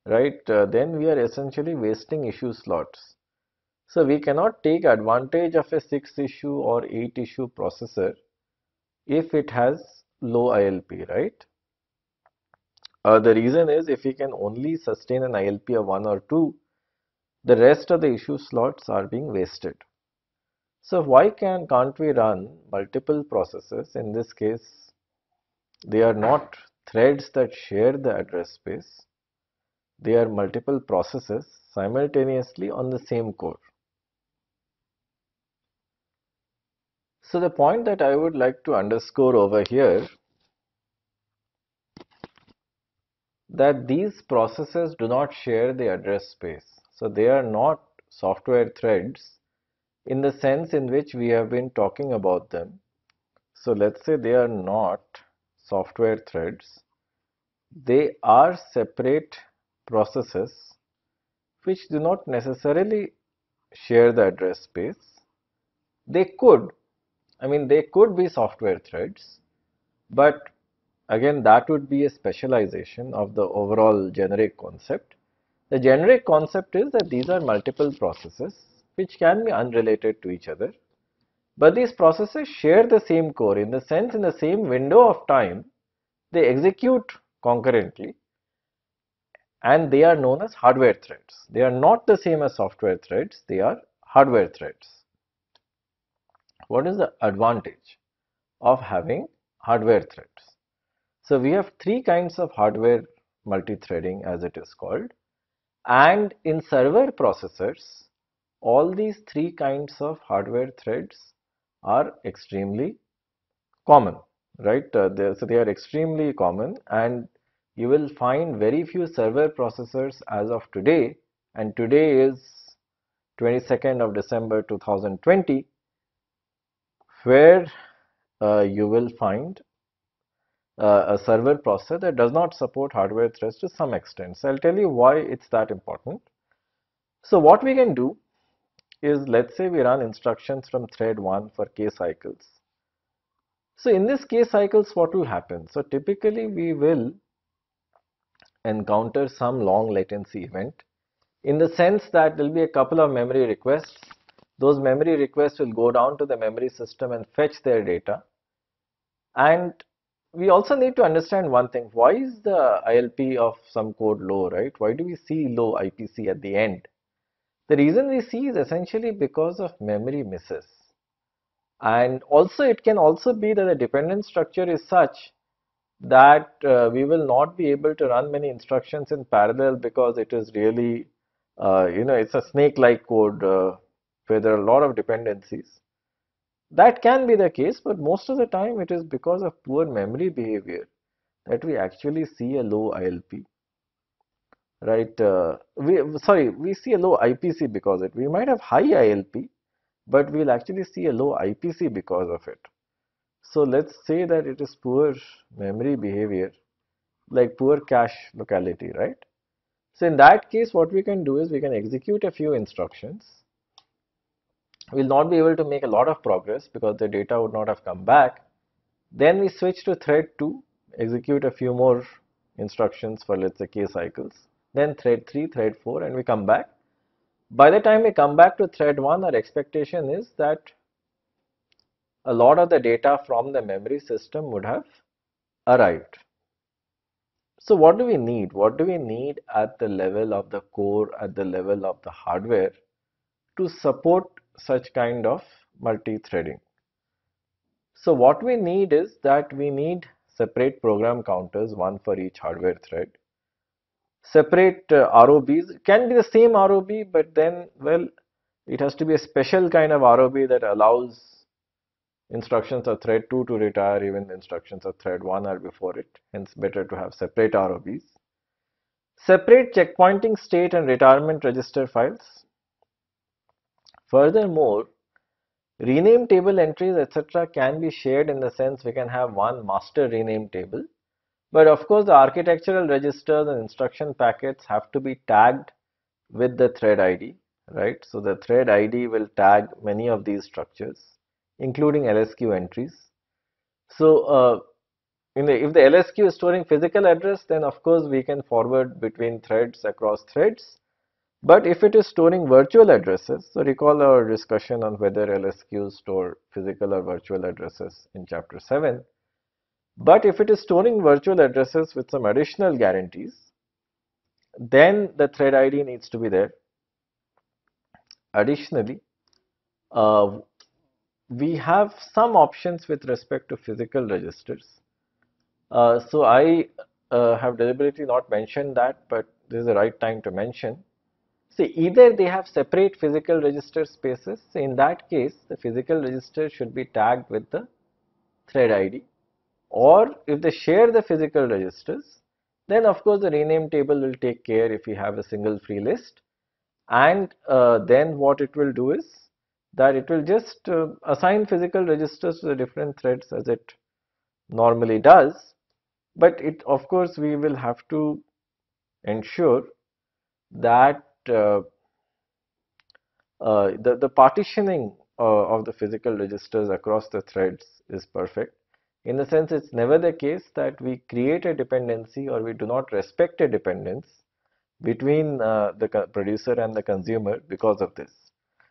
Speaker 1: right, uh, then we are essentially wasting issue slots. So we cannot take advantage of a 6 issue or 8 issue processor if it has low ILP, right? Uh, the reason is if we can only sustain an ILP of 1 or 2, the rest of the issue slots are being wasted. So why can, can't we run multiple processes? In this case, they are not threads that share the address space. They are multiple processes simultaneously on the same core. So the point that I would like to underscore over here that these processes do not share the address space. So they are not software threads in the sense in which we have been talking about them. So let's say they are not software threads. They are separate processes which do not necessarily share the address space. They could, I mean they could be software threads, but again that would be a specialization of the overall generic concept. The generic concept is that these are multiple processes which can be unrelated to each other, but these processes share the same core in the sense in the same window of time they execute concurrently and they are known as hardware threads. They are not the same as software threads, they are hardware threads. What is the advantage of having hardware threads? So we have three kinds of hardware multi-threading as it is called. And in server processors all these three kinds of hardware threads are extremely common right? Uh, so they are extremely common. And you will find very few server processors as of today. And today is 22nd of December 2020 where uh, you will find uh, a server processor that does not support hardware threads to some extent. So I'll tell you why it's that important. So what we can do is let's say we run instructions from thread 1 for k cycles. So in this k cycles what will happen? So typically we will encounter some long latency event in the sense that there will be a couple of memory requests. Those memory requests will go down to the memory system and fetch their data and we also need to understand one thing. Why is the ILP of some code low, right? Why do we see low IPC at the end? The reason we see is essentially because of memory misses. And also it can also be that the dependent structure is such that uh, we will not be able to run many instructions in parallel because it is really, uh, you know, it's a snake-like code uh, where there are a lot of dependencies. That can be the case, but most of the time it is because of poor memory behavior that we actually see a low ILP. Right? Uh, we sorry, we see a low IPC because it. We might have high ILP, but we'll actually see a low IPC because of it. So let's say that it is poor memory behavior, like poor cache locality, right? So in that case, what we can do is we can execute a few instructions we'll not be able to make a lot of progress because the data would not have come back. Then we switch to thread 2, execute a few more instructions for let's say k cycles. Then thread 3, thread 4 and we come back. By the time we come back to thread 1 our expectation is that a lot of the data from the memory system would have arrived. So what do we need? What do we need at the level of the core, at the level of the hardware to support such kind of multi-threading? So what we need is that we need separate program counters, one for each hardware thread. Separate uh, ROBs can be the same ROB, but then, well, it has to be a special kind of ROB that allows instructions of thread 2 to retire even the instructions of thread 1 are before it. Hence, better to have separate ROBs. Separate checkpointing state and retirement register files. Furthermore, rename table entries etc. can be shared in the sense we can have one master rename table. But of course the architectural registers and instruction packets have to be tagged with the thread ID right? So the thread ID will tag many of these structures including LSQ entries. So uh, the, if the LSQ is storing physical address then of course we can forward between threads across threads but if it is storing virtual addresses, so recall our discussion on whether LSQs store physical or virtual addresses in chapter 7. But if it is storing virtual addresses with some additional guarantees, then the thread ID needs to be there. Additionally, uh, we have some options with respect to physical registers. Uh, so I uh, have deliberately not mentioned that, but this is the right time to mention. See, either they have separate physical register spaces. In that case, the physical register should be tagged with the thread ID. Or if they share the physical registers, then of course the rename table will take care if you have a single free list. And uh, then what it will do is that it will just uh, assign physical registers to the different threads as it normally does. But it of course we will have to ensure that the, the partitioning uh, of the physical registers across the threads is perfect. In the sense, it's never the case that we create a dependency or we do not respect a dependence between uh, the producer and the consumer because of this.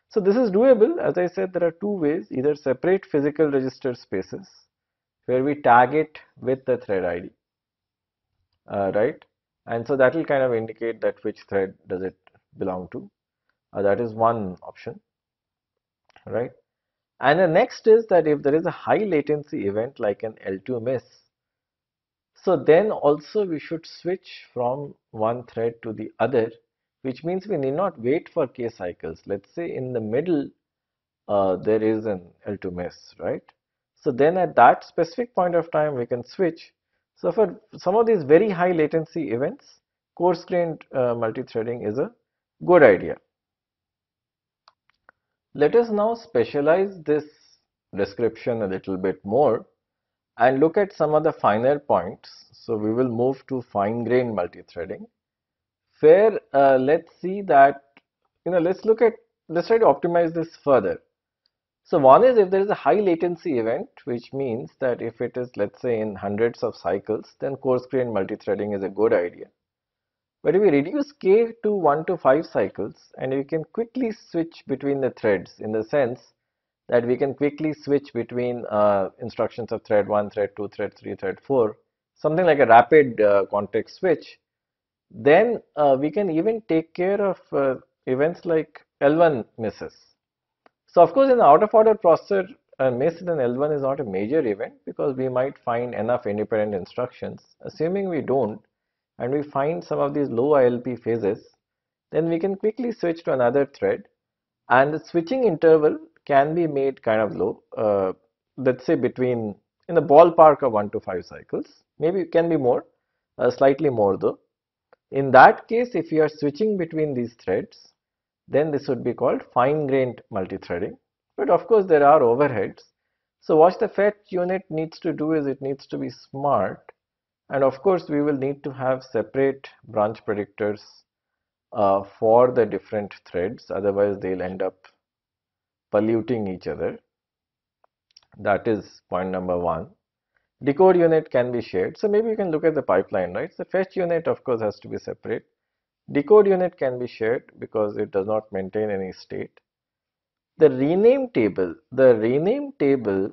Speaker 1: So this is doable. As I said, there are two ways, either separate physical register spaces where we tag it with the thread ID, uh, right? And so that will kind of indicate that which thread does it belong to. Uh, that is one option, right? And the next is that if there is a high latency event like an L2 miss, so then also we should switch from one thread to the other, which means we need not wait for k cycles. Let's say in the middle, uh, there is an L2 miss, right? So then at that specific point of time, we can switch. So for some of these very high latency events, coarse grained uh, multi-threading is a Good idea. Let us now specialize this description a little bit more and look at some of the finer points. So we will move to fine-grained multi-threading where uh, let's see that, you know, let's look at, let's try to optimize this further. So one is if there is a high latency event, which means that if it is, let's say in hundreds of cycles, then coarse-grained multi-threading is a good idea. But if we reduce k to 1 to 5 cycles and we can quickly switch between the threads in the sense that we can quickly switch between uh, instructions of thread 1, thread 2, thread 3, thread 4, something like a rapid uh, context switch, then uh, we can even take care of uh, events like L1 misses. So of course in the out of order processor a miss in L1 is not a major event because we might find enough independent instructions. Assuming we don't, and we find some of these low ILP phases, then we can quickly switch to another thread and the switching interval can be made kind of low, uh, let's say between in the ballpark of 1 to 5 cycles, maybe it can be more, uh, slightly more though. In that case, if you are switching between these threads, then this would be called fine-grained multi-threading. But of course, there are overheads. So what the fetch unit needs to do is it needs to be smart and of course, we will need to have separate branch predictors uh, for the different threads. Otherwise, they'll end up polluting each other. That is point number one. Decode unit can be shared. So maybe you can look at the pipeline, right? The fetch unit, of course, has to be separate. Decode unit can be shared because it does not maintain any state. The rename table, the rename table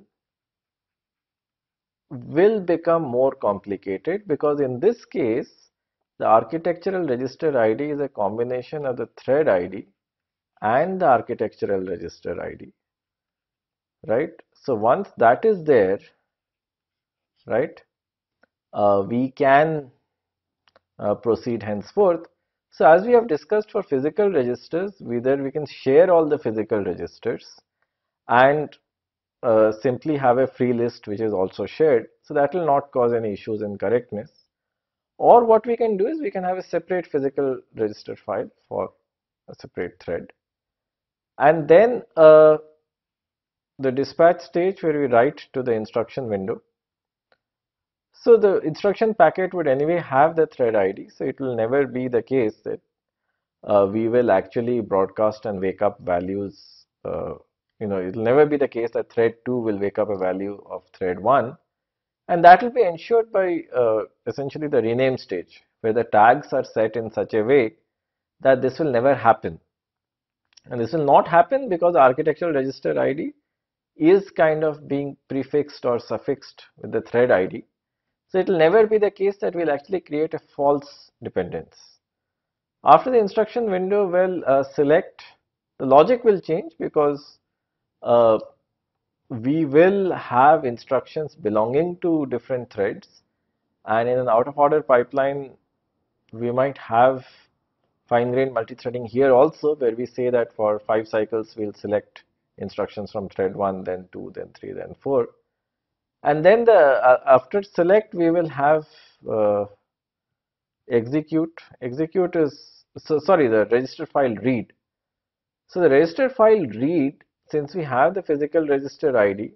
Speaker 1: will become more complicated because in this case the architectural register ID is a combination of the thread ID and the architectural register ID right? So once that is there right uh, we can uh, proceed henceforth. So as we have discussed for physical registers whether we can share all the physical registers and uh, simply have a free list which is also shared so that will not cause any issues in correctness or what we can do is we can have a separate physical register file for a separate thread and then uh, the dispatch stage where we write to the instruction window. So the instruction packet would anyway have the thread ID, so it will never be the case that uh, we will actually broadcast and wake up values. You know, it will never be the case that thread 2 will wake up a value of thread 1 and that will be ensured by uh, essentially the rename stage where the tags are set in such a way that this will never happen and this will not happen because the architectural register ID is kind of being prefixed or suffixed with the thread ID. So it will never be the case that we'll actually create a false dependence. After the instruction window, well, uh, select, the logic will change because uh, we will have instructions belonging to different threads. And in an out of order pipeline, we might have fine-grained multi-threading here also where we say that for 5 cycles we'll select instructions from thread 1 then 2 then 3 then 4 and then the uh, after select we will have uh, execute. Execute is so sorry the register file read. So the register file read since we have the physical register id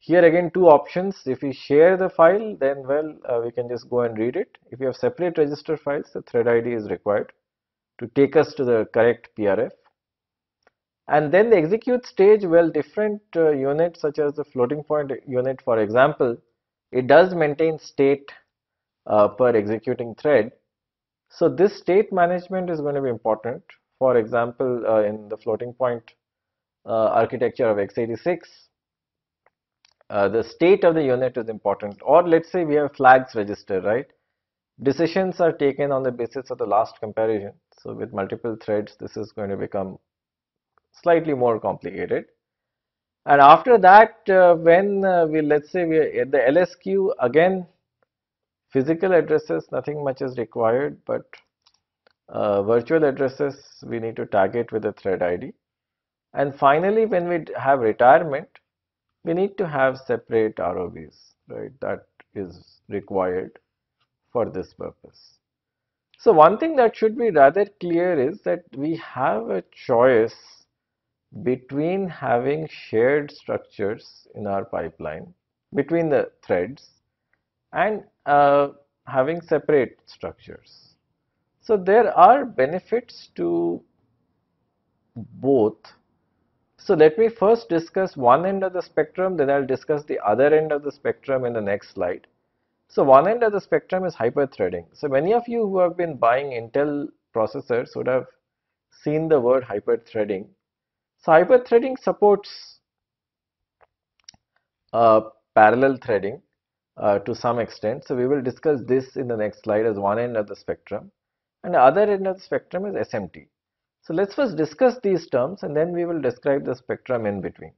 Speaker 1: here again two options. If we share the file then well uh, we can just go and read it. If you have separate register files the thread id is required to take us to the correct prf and then the execute stage well different uh, units such as the floating point unit for example it does maintain state uh, per executing thread. So this state management is going to be important. For example uh, in the floating point architecture of x86 uh, the state of the unit is important. Or let's say we have flags register right? Decisions are taken on the basis of the last comparison. So with multiple threads this is going to become slightly more complicated. And after that uh, when uh, we let's say we at the LSQ again physical addresses nothing much is required but uh, virtual addresses we need to tag it with a thread ID and finally when we have retirement we need to have separate ROBs, right? That is required for this purpose. So one thing that should be rather clear is that we have a choice between having shared structures in our pipeline between the threads and uh, having separate structures. So there are benefits to both so let me first discuss one end of the spectrum, then I'll discuss the other end of the spectrum in the next slide. So one end of the spectrum is hyperthreading. So many of you who have been buying Intel processors would have seen the word hyperthreading. So hyperthreading supports uh, parallel threading uh, to some extent. So we will discuss this in the next slide as one end of the spectrum. And the other end of the spectrum is SMT. So let's first discuss these terms and then we will describe the spectrum in between.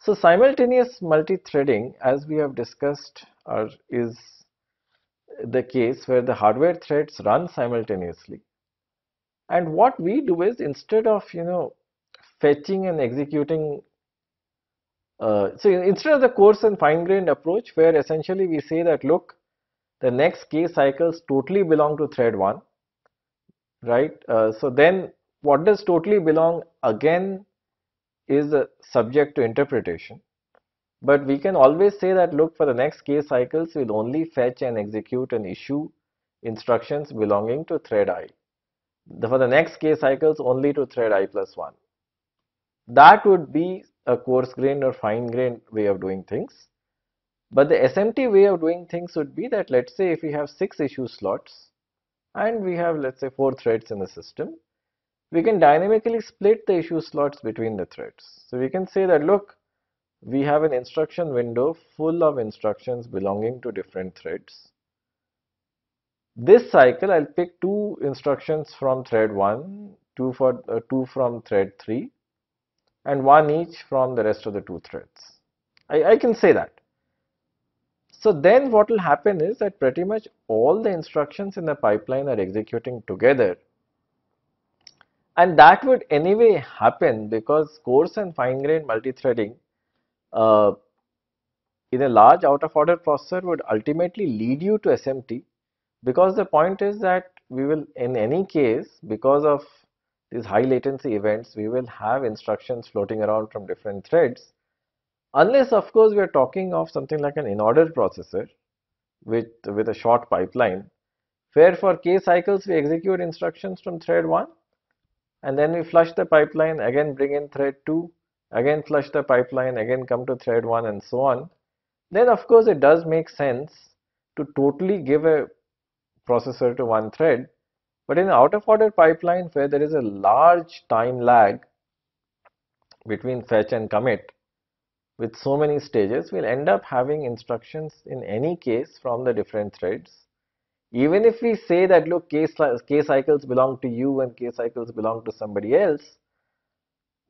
Speaker 1: So simultaneous multi-threading as we have discussed are, is the case where the hardware threads run simultaneously. And what we do is instead of you know fetching and executing uh, so instead of the coarse and fine-grained approach where essentially we say that look the next k cycles totally belong to thread 1 right? Uh, so then what does totally belong again is subject to interpretation. But we can always say that look for the next k cycles we'll only fetch and execute and issue instructions belonging to thread i. The, for the next k cycles only to thread i plus 1. That would be a coarse grained or fine grained way of doing things. But the SMT way of doing things would be that let's say if we have 6 issue slots and we have let's say four threads in the system we can dynamically split the issue slots between the threads so we can say that look we have an instruction window full of instructions belonging to different threads. This cycle, I'll pick two instructions from thread 1, two, for, uh, two from thread 3 and one each from the rest of the two threads. I, I can say that. So then what will happen is that pretty much all the instructions in the pipeline are executing together. And that would anyway happen because coarse and fine-grained multi-threading uh, in a large out-of-order processor would ultimately lead you to SMT because the point is that we will in any case because of these high latency events we will have instructions floating around from different threads unless of course we are talking of something like an in-order processor with with a short pipeline where for k cycles we execute instructions from thread 1 and then we flush the pipeline again bring in thread 2 again flush the pipeline again come to thread 1 and so on. Then of course it does make sense to totally give a processor to one thread. But in an out of order pipeline where there is a large time lag between fetch and commit with so many stages, we'll end up having instructions in any case from the different threads. Even if we say that look k, cycles belong to you and k cycles belong to somebody else,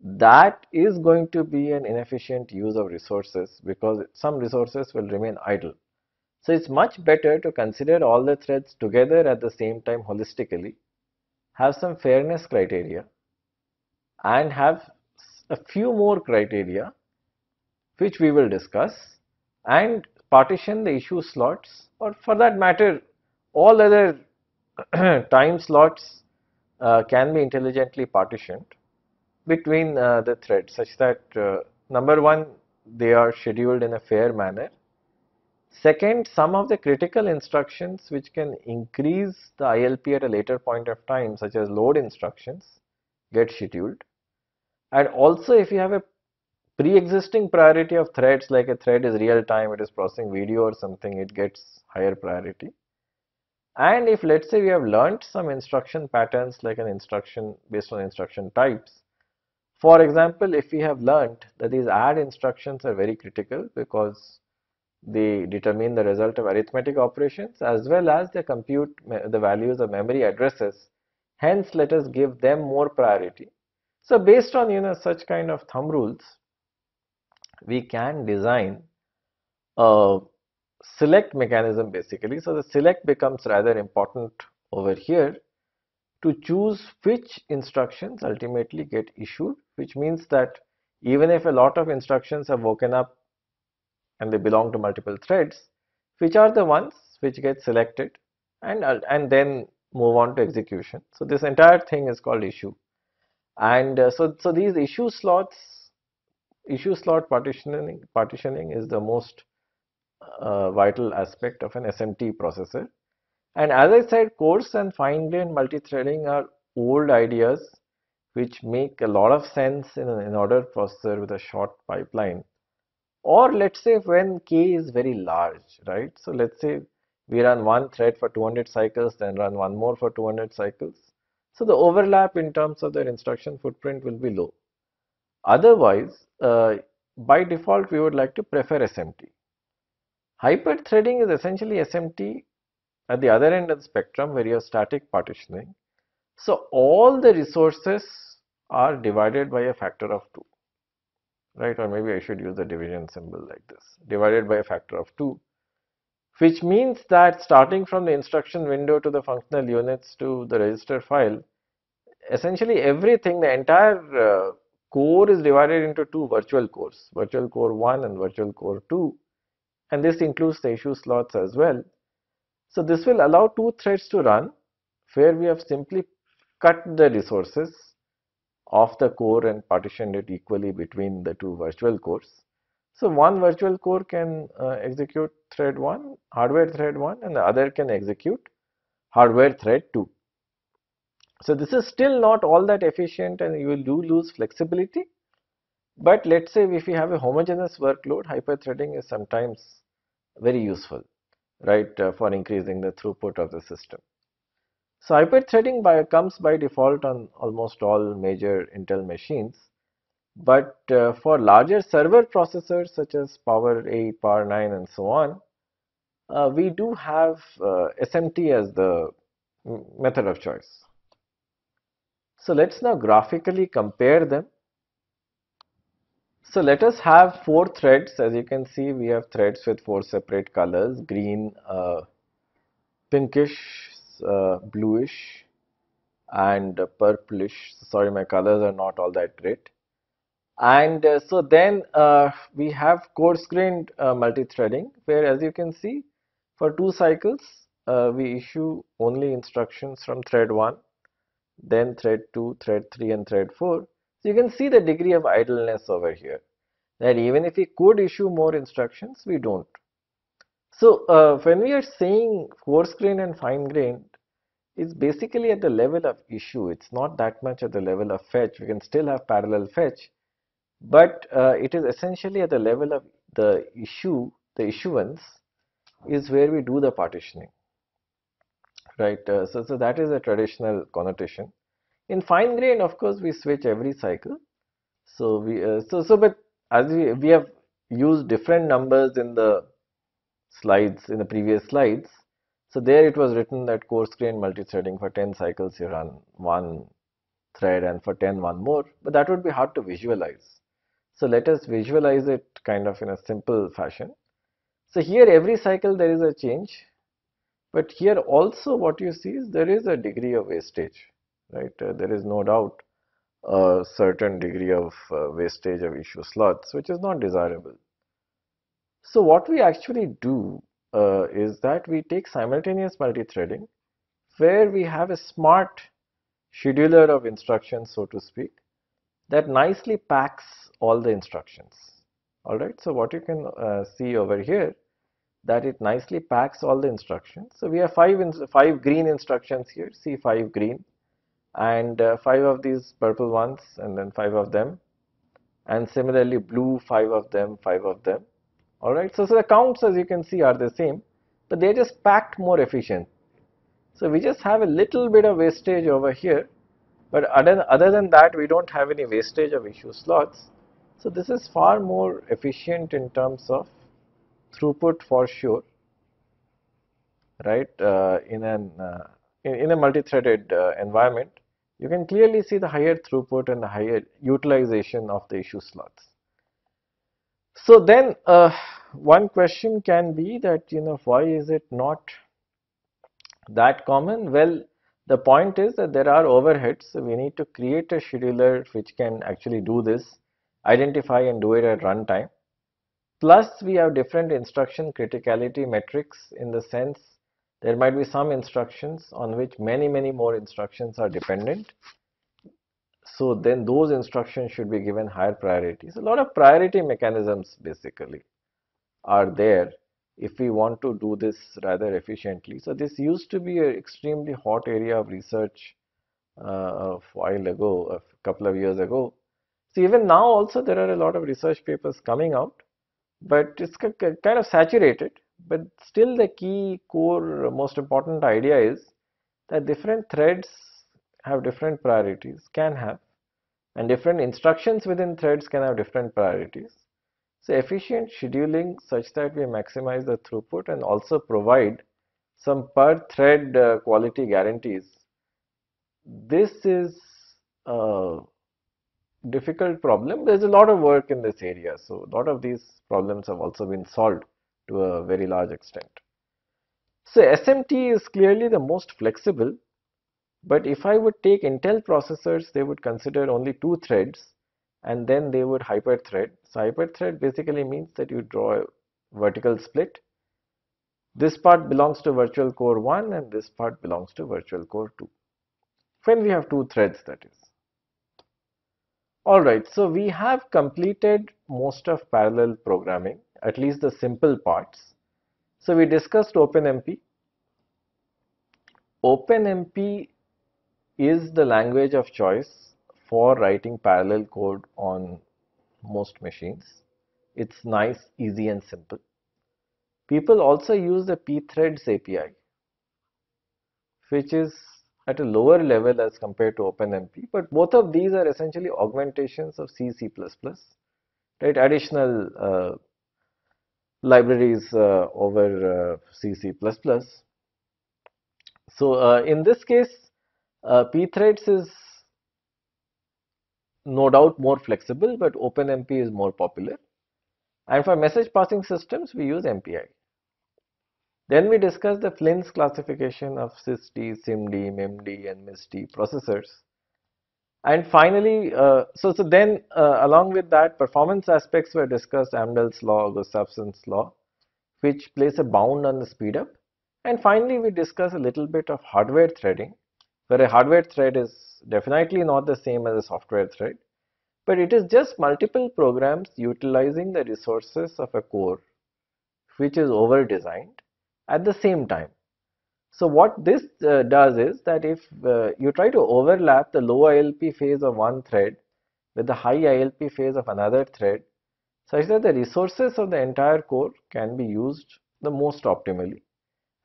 Speaker 1: that is going to be an inefficient use of resources because some resources will remain idle. So it's much better to consider all the threads together at the same time holistically, have some fairness criteria and have a few more criteria which we will discuss and partition the issue slots or for that matter all other time slots uh, can be intelligently partitioned between uh, the threads such that uh, number one they are scheduled in a fair manner. Second, some of the critical instructions which can increase the ILP at a later point of time such as load instructions get scheduled and also if you have a pre-existing priority of threads like a thread is real time it is processing video or something it gets higher priority. And if let's say we have learnt some instruction patterns like an instruction based on instruction types for example if we have learnt that these add instructions are very critical because they determine the result of arithmetic operations as well as they compute the values of memory addresses hence let us give them more priority. So based on you know such kind of thumb rules we can design a select mechanism basically. So the select becomes rather important over here to choose which instructions ultimately get issued which means that even if a lot of instructions have woken up and they belong to multiple threads which are the ones which get selected and and then move on to execution so this entire thing is called issue and uh, so so these issue slots issue slot partitioning, partitioning is the most uh, vital aspect of an SMT processor. And as I said, coarse and fine-grained multi-threading are old ideas which make a lot of sense in an in-order processor with a short pipeline. Or let's say when k is very large, right? So let's say we run one thread for 200 cycles, then run one more for 200 cycles. So the overlap in terms of their instruction footprint will be low. Otherwise, uh, by default, we would like to prefer SMT. Hyper-threading is essentially SMT at the other end of the spectrum where you have static partitioning. So, all the resources are divided by a factor of 2, right? Or maybe I should use the division symbol like this, divided by a factor of 2, which means that starting from the instruction window to the functional units to the register file, essentially everything, the entire uh, core is divided into two virtual cores, virtual core 1 and virtual core 2 and this includes the issue slots as well. So this will allow two threads to run where we have simply cut the resources of the core and partitioned it equally between the two virtual cores. So one virtual core can uh, execute thread 1, hardware thread 1 and the other can execute hardware thread 2. So this is still not all that efficient and you will do lose flexibility. But let's say if you have a homogeneous workload, hyperthreading is sometimes very useful, right, uh, for increasing the throughput of the system. So hyperthreading by, comes by default on almost all major Intel machines. But uh, for larger server processors such as Power 8, Power 9 and so on, uh, we do have uh, SMT as the method of choice. So let's now graphically compare them. So let us have four threads. As you can see, we have threads with four separate colors, green, uh, pinkish, uh, bluish, and purplish. Sorry, my colors are not all that great. And uh, so then uh, we have coarse-grained uh, multi-threading, where as you can see, for two cycles, uh, we issue only instructions from thread 1, then thread 2, thread 3 and thread 4. So you can see the degree of idleness over here that even if we could issue more instructions, we don't. So uh, when we are saying coarse grained and fine grained, it's basically at the level of issue. It's not that much at the level of fetch. We can still have parallel fetch, but uh, it is essentially at the level of the issue, the issuance is where we do the partitioning right? Uh, so so that is a traditional connotation. In fine grain of course we switch every cycle. So we uh, so so but as we we have used different numbers in the slides in the previous slides. So there it was written that coarse grain multi-threading for 10 cycles you run one thread and for 10 one more. But that would be hard to visualize. So let us visualize it kind of in a simple fashion. So here every cycle there is a change but here also what you see is there is a degree of wastage, right? Uh, there is no doubt a certain degree of uh, wastage of issue slots, which is not desirable. So what we actually do uh, is that we take simultaneous multi-threading where we have a smart scheduler of instructions, so to speak, that nicely packs all the instructions. Alright, so what you can uh, see over here that it nicely packs all the instructions. So we have five, five green instructions here, see five green and uh, five of these purple ones and then five of them and similarly blue five of them, five of them. Alright, so, so the counts as you can see are the same but they're just packed more efficient. So we just have a little bit of wastage over here but other, other than that we don't have any wastage of issue slots. So this is far more efficient in terms of throughput for sure right? Uh, in an uh, in, in, a multi-threaded uh, environment you can clearly see the higher throughput and the higher utilization of the issue slots. So then uh, one question can be that you know why is it not that common? Well the point is that there are overheads. So we need to create a scheduler which can actually do this identify and do it at runtime Plus we have different instruction criticality metrics in the sense there might be some instructions on which many many more instructions are dependent. So then those instructions should be given higher priorities. A lot of priority mechanisms basically are there if we want to do this rather efficiently. So this used to be an extremely hot area of research uh, a while ago, a couple of years ago. So even now also there are a lot of research papers coming out but it's kind of saturated. But still the key core most important idea is that different threads have different priorities can have. And different instructions within threads can have different priorities. So efficient scheduling such that we maximize the throughput and also provide some per thread uh, quality guarantees. This is uh, difficult problem. There's a lot of work in this area. So a lot of these problems have also been solved to a very large extent. So SMT is clearly the most flexible. But if I would take Intel processors, they would consider only two threads and then they would hyperthread. So hyperthread basically means that you draw a vertical split. This part belongs to virtual core 1 and this part belongs to virtual core 2. When we have two threads that is. Alright, so we have completed most of parallel programming, at least the simple parts. So we discussed OpenMP. OpenMP is the language of choice for writing parallel code on most machines. It's nice, easy and simple. People also use the pthreads API, which is at a lower level as compared to OpenMP, but both of these are essentially augmentations of C, C++, right? Additional uh, libraries uh, over uh, C, C++. So, uh, in this case, uh, pthreads is no doubt more flexible, but OpenMP is more popular. And for message passing systems, we use MPI. Then we discuss the Flynn's classification of SISD, SIMD, MIMD and MISD processors. And finally, uh, so, so then uh, along with that performance aspects were discussed Amdahl's law, Gustafson's law, which places a bound on the speedup. And finally, we discuss a little bit of hardware threading, where a hardware thread is definitely not the same as a software thread, but it is just multiple programs utilizing the resources of a core, which is over designed at the same time. So what this uh, does is that if uh, you try to overlap the low ILP phase of one thread with the high ILP phase of another thread, such that the resources of the entire core can be used the most optimally.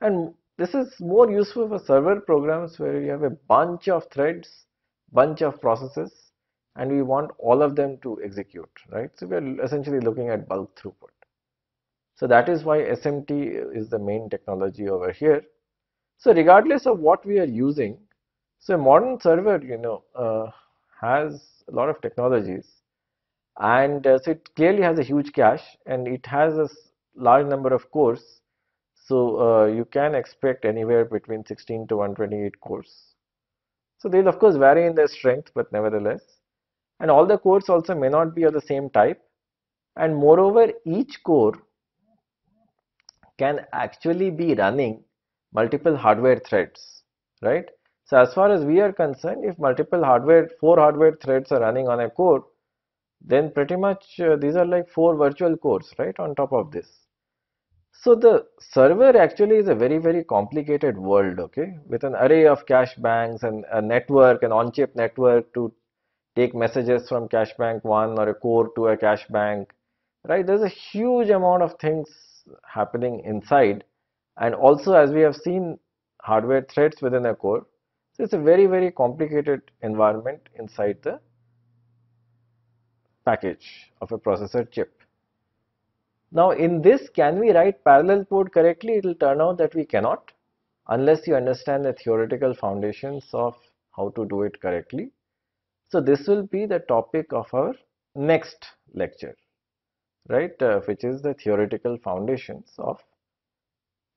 Speaker 1: And this is more useful for server programs where you have a bunch of threads, bunch of processes, and we want all of them to execute, right? So we are essentially looking at bulk throughput. So that is why SMT is the main technology over here. So regardless of what we are using, so a modern server, you know, uh, has a lot of technologies and uh, so it clearly has a huge cache and it has a large number of cores. So uh, you can expect anywhere between 16 to 128 cores. So they'll of course vary in their strength, but nevertheless, and all the cores also may not be of the same type. And moreover, each core can actually be running multiple hardware threads, right? So as far as we are concerned, if multiple hardware, four hardware threads are running on a core, then pretty much uh, these are like four virtual cores, right, on top of this. So the server actually is a very, very complicated world, okay, with an array of cache banks and a network, an on-chip network to take messages from cache bank 1 or a core to a cache bank, right? There's a huge amount of things happening inside and also as we have seen hardware threads within a core. So it's a very, very complicated environment inside the package of a processor chip. Now in this can we write parallel code correctly? It will turn out that we cannot unless you understand the theoretical foundations of how to do it correctly. So this will be the topic of our next lecture, right, uh, which is the theoretical foundations of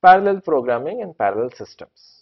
Speaker 1: parallel programming and parallel systems.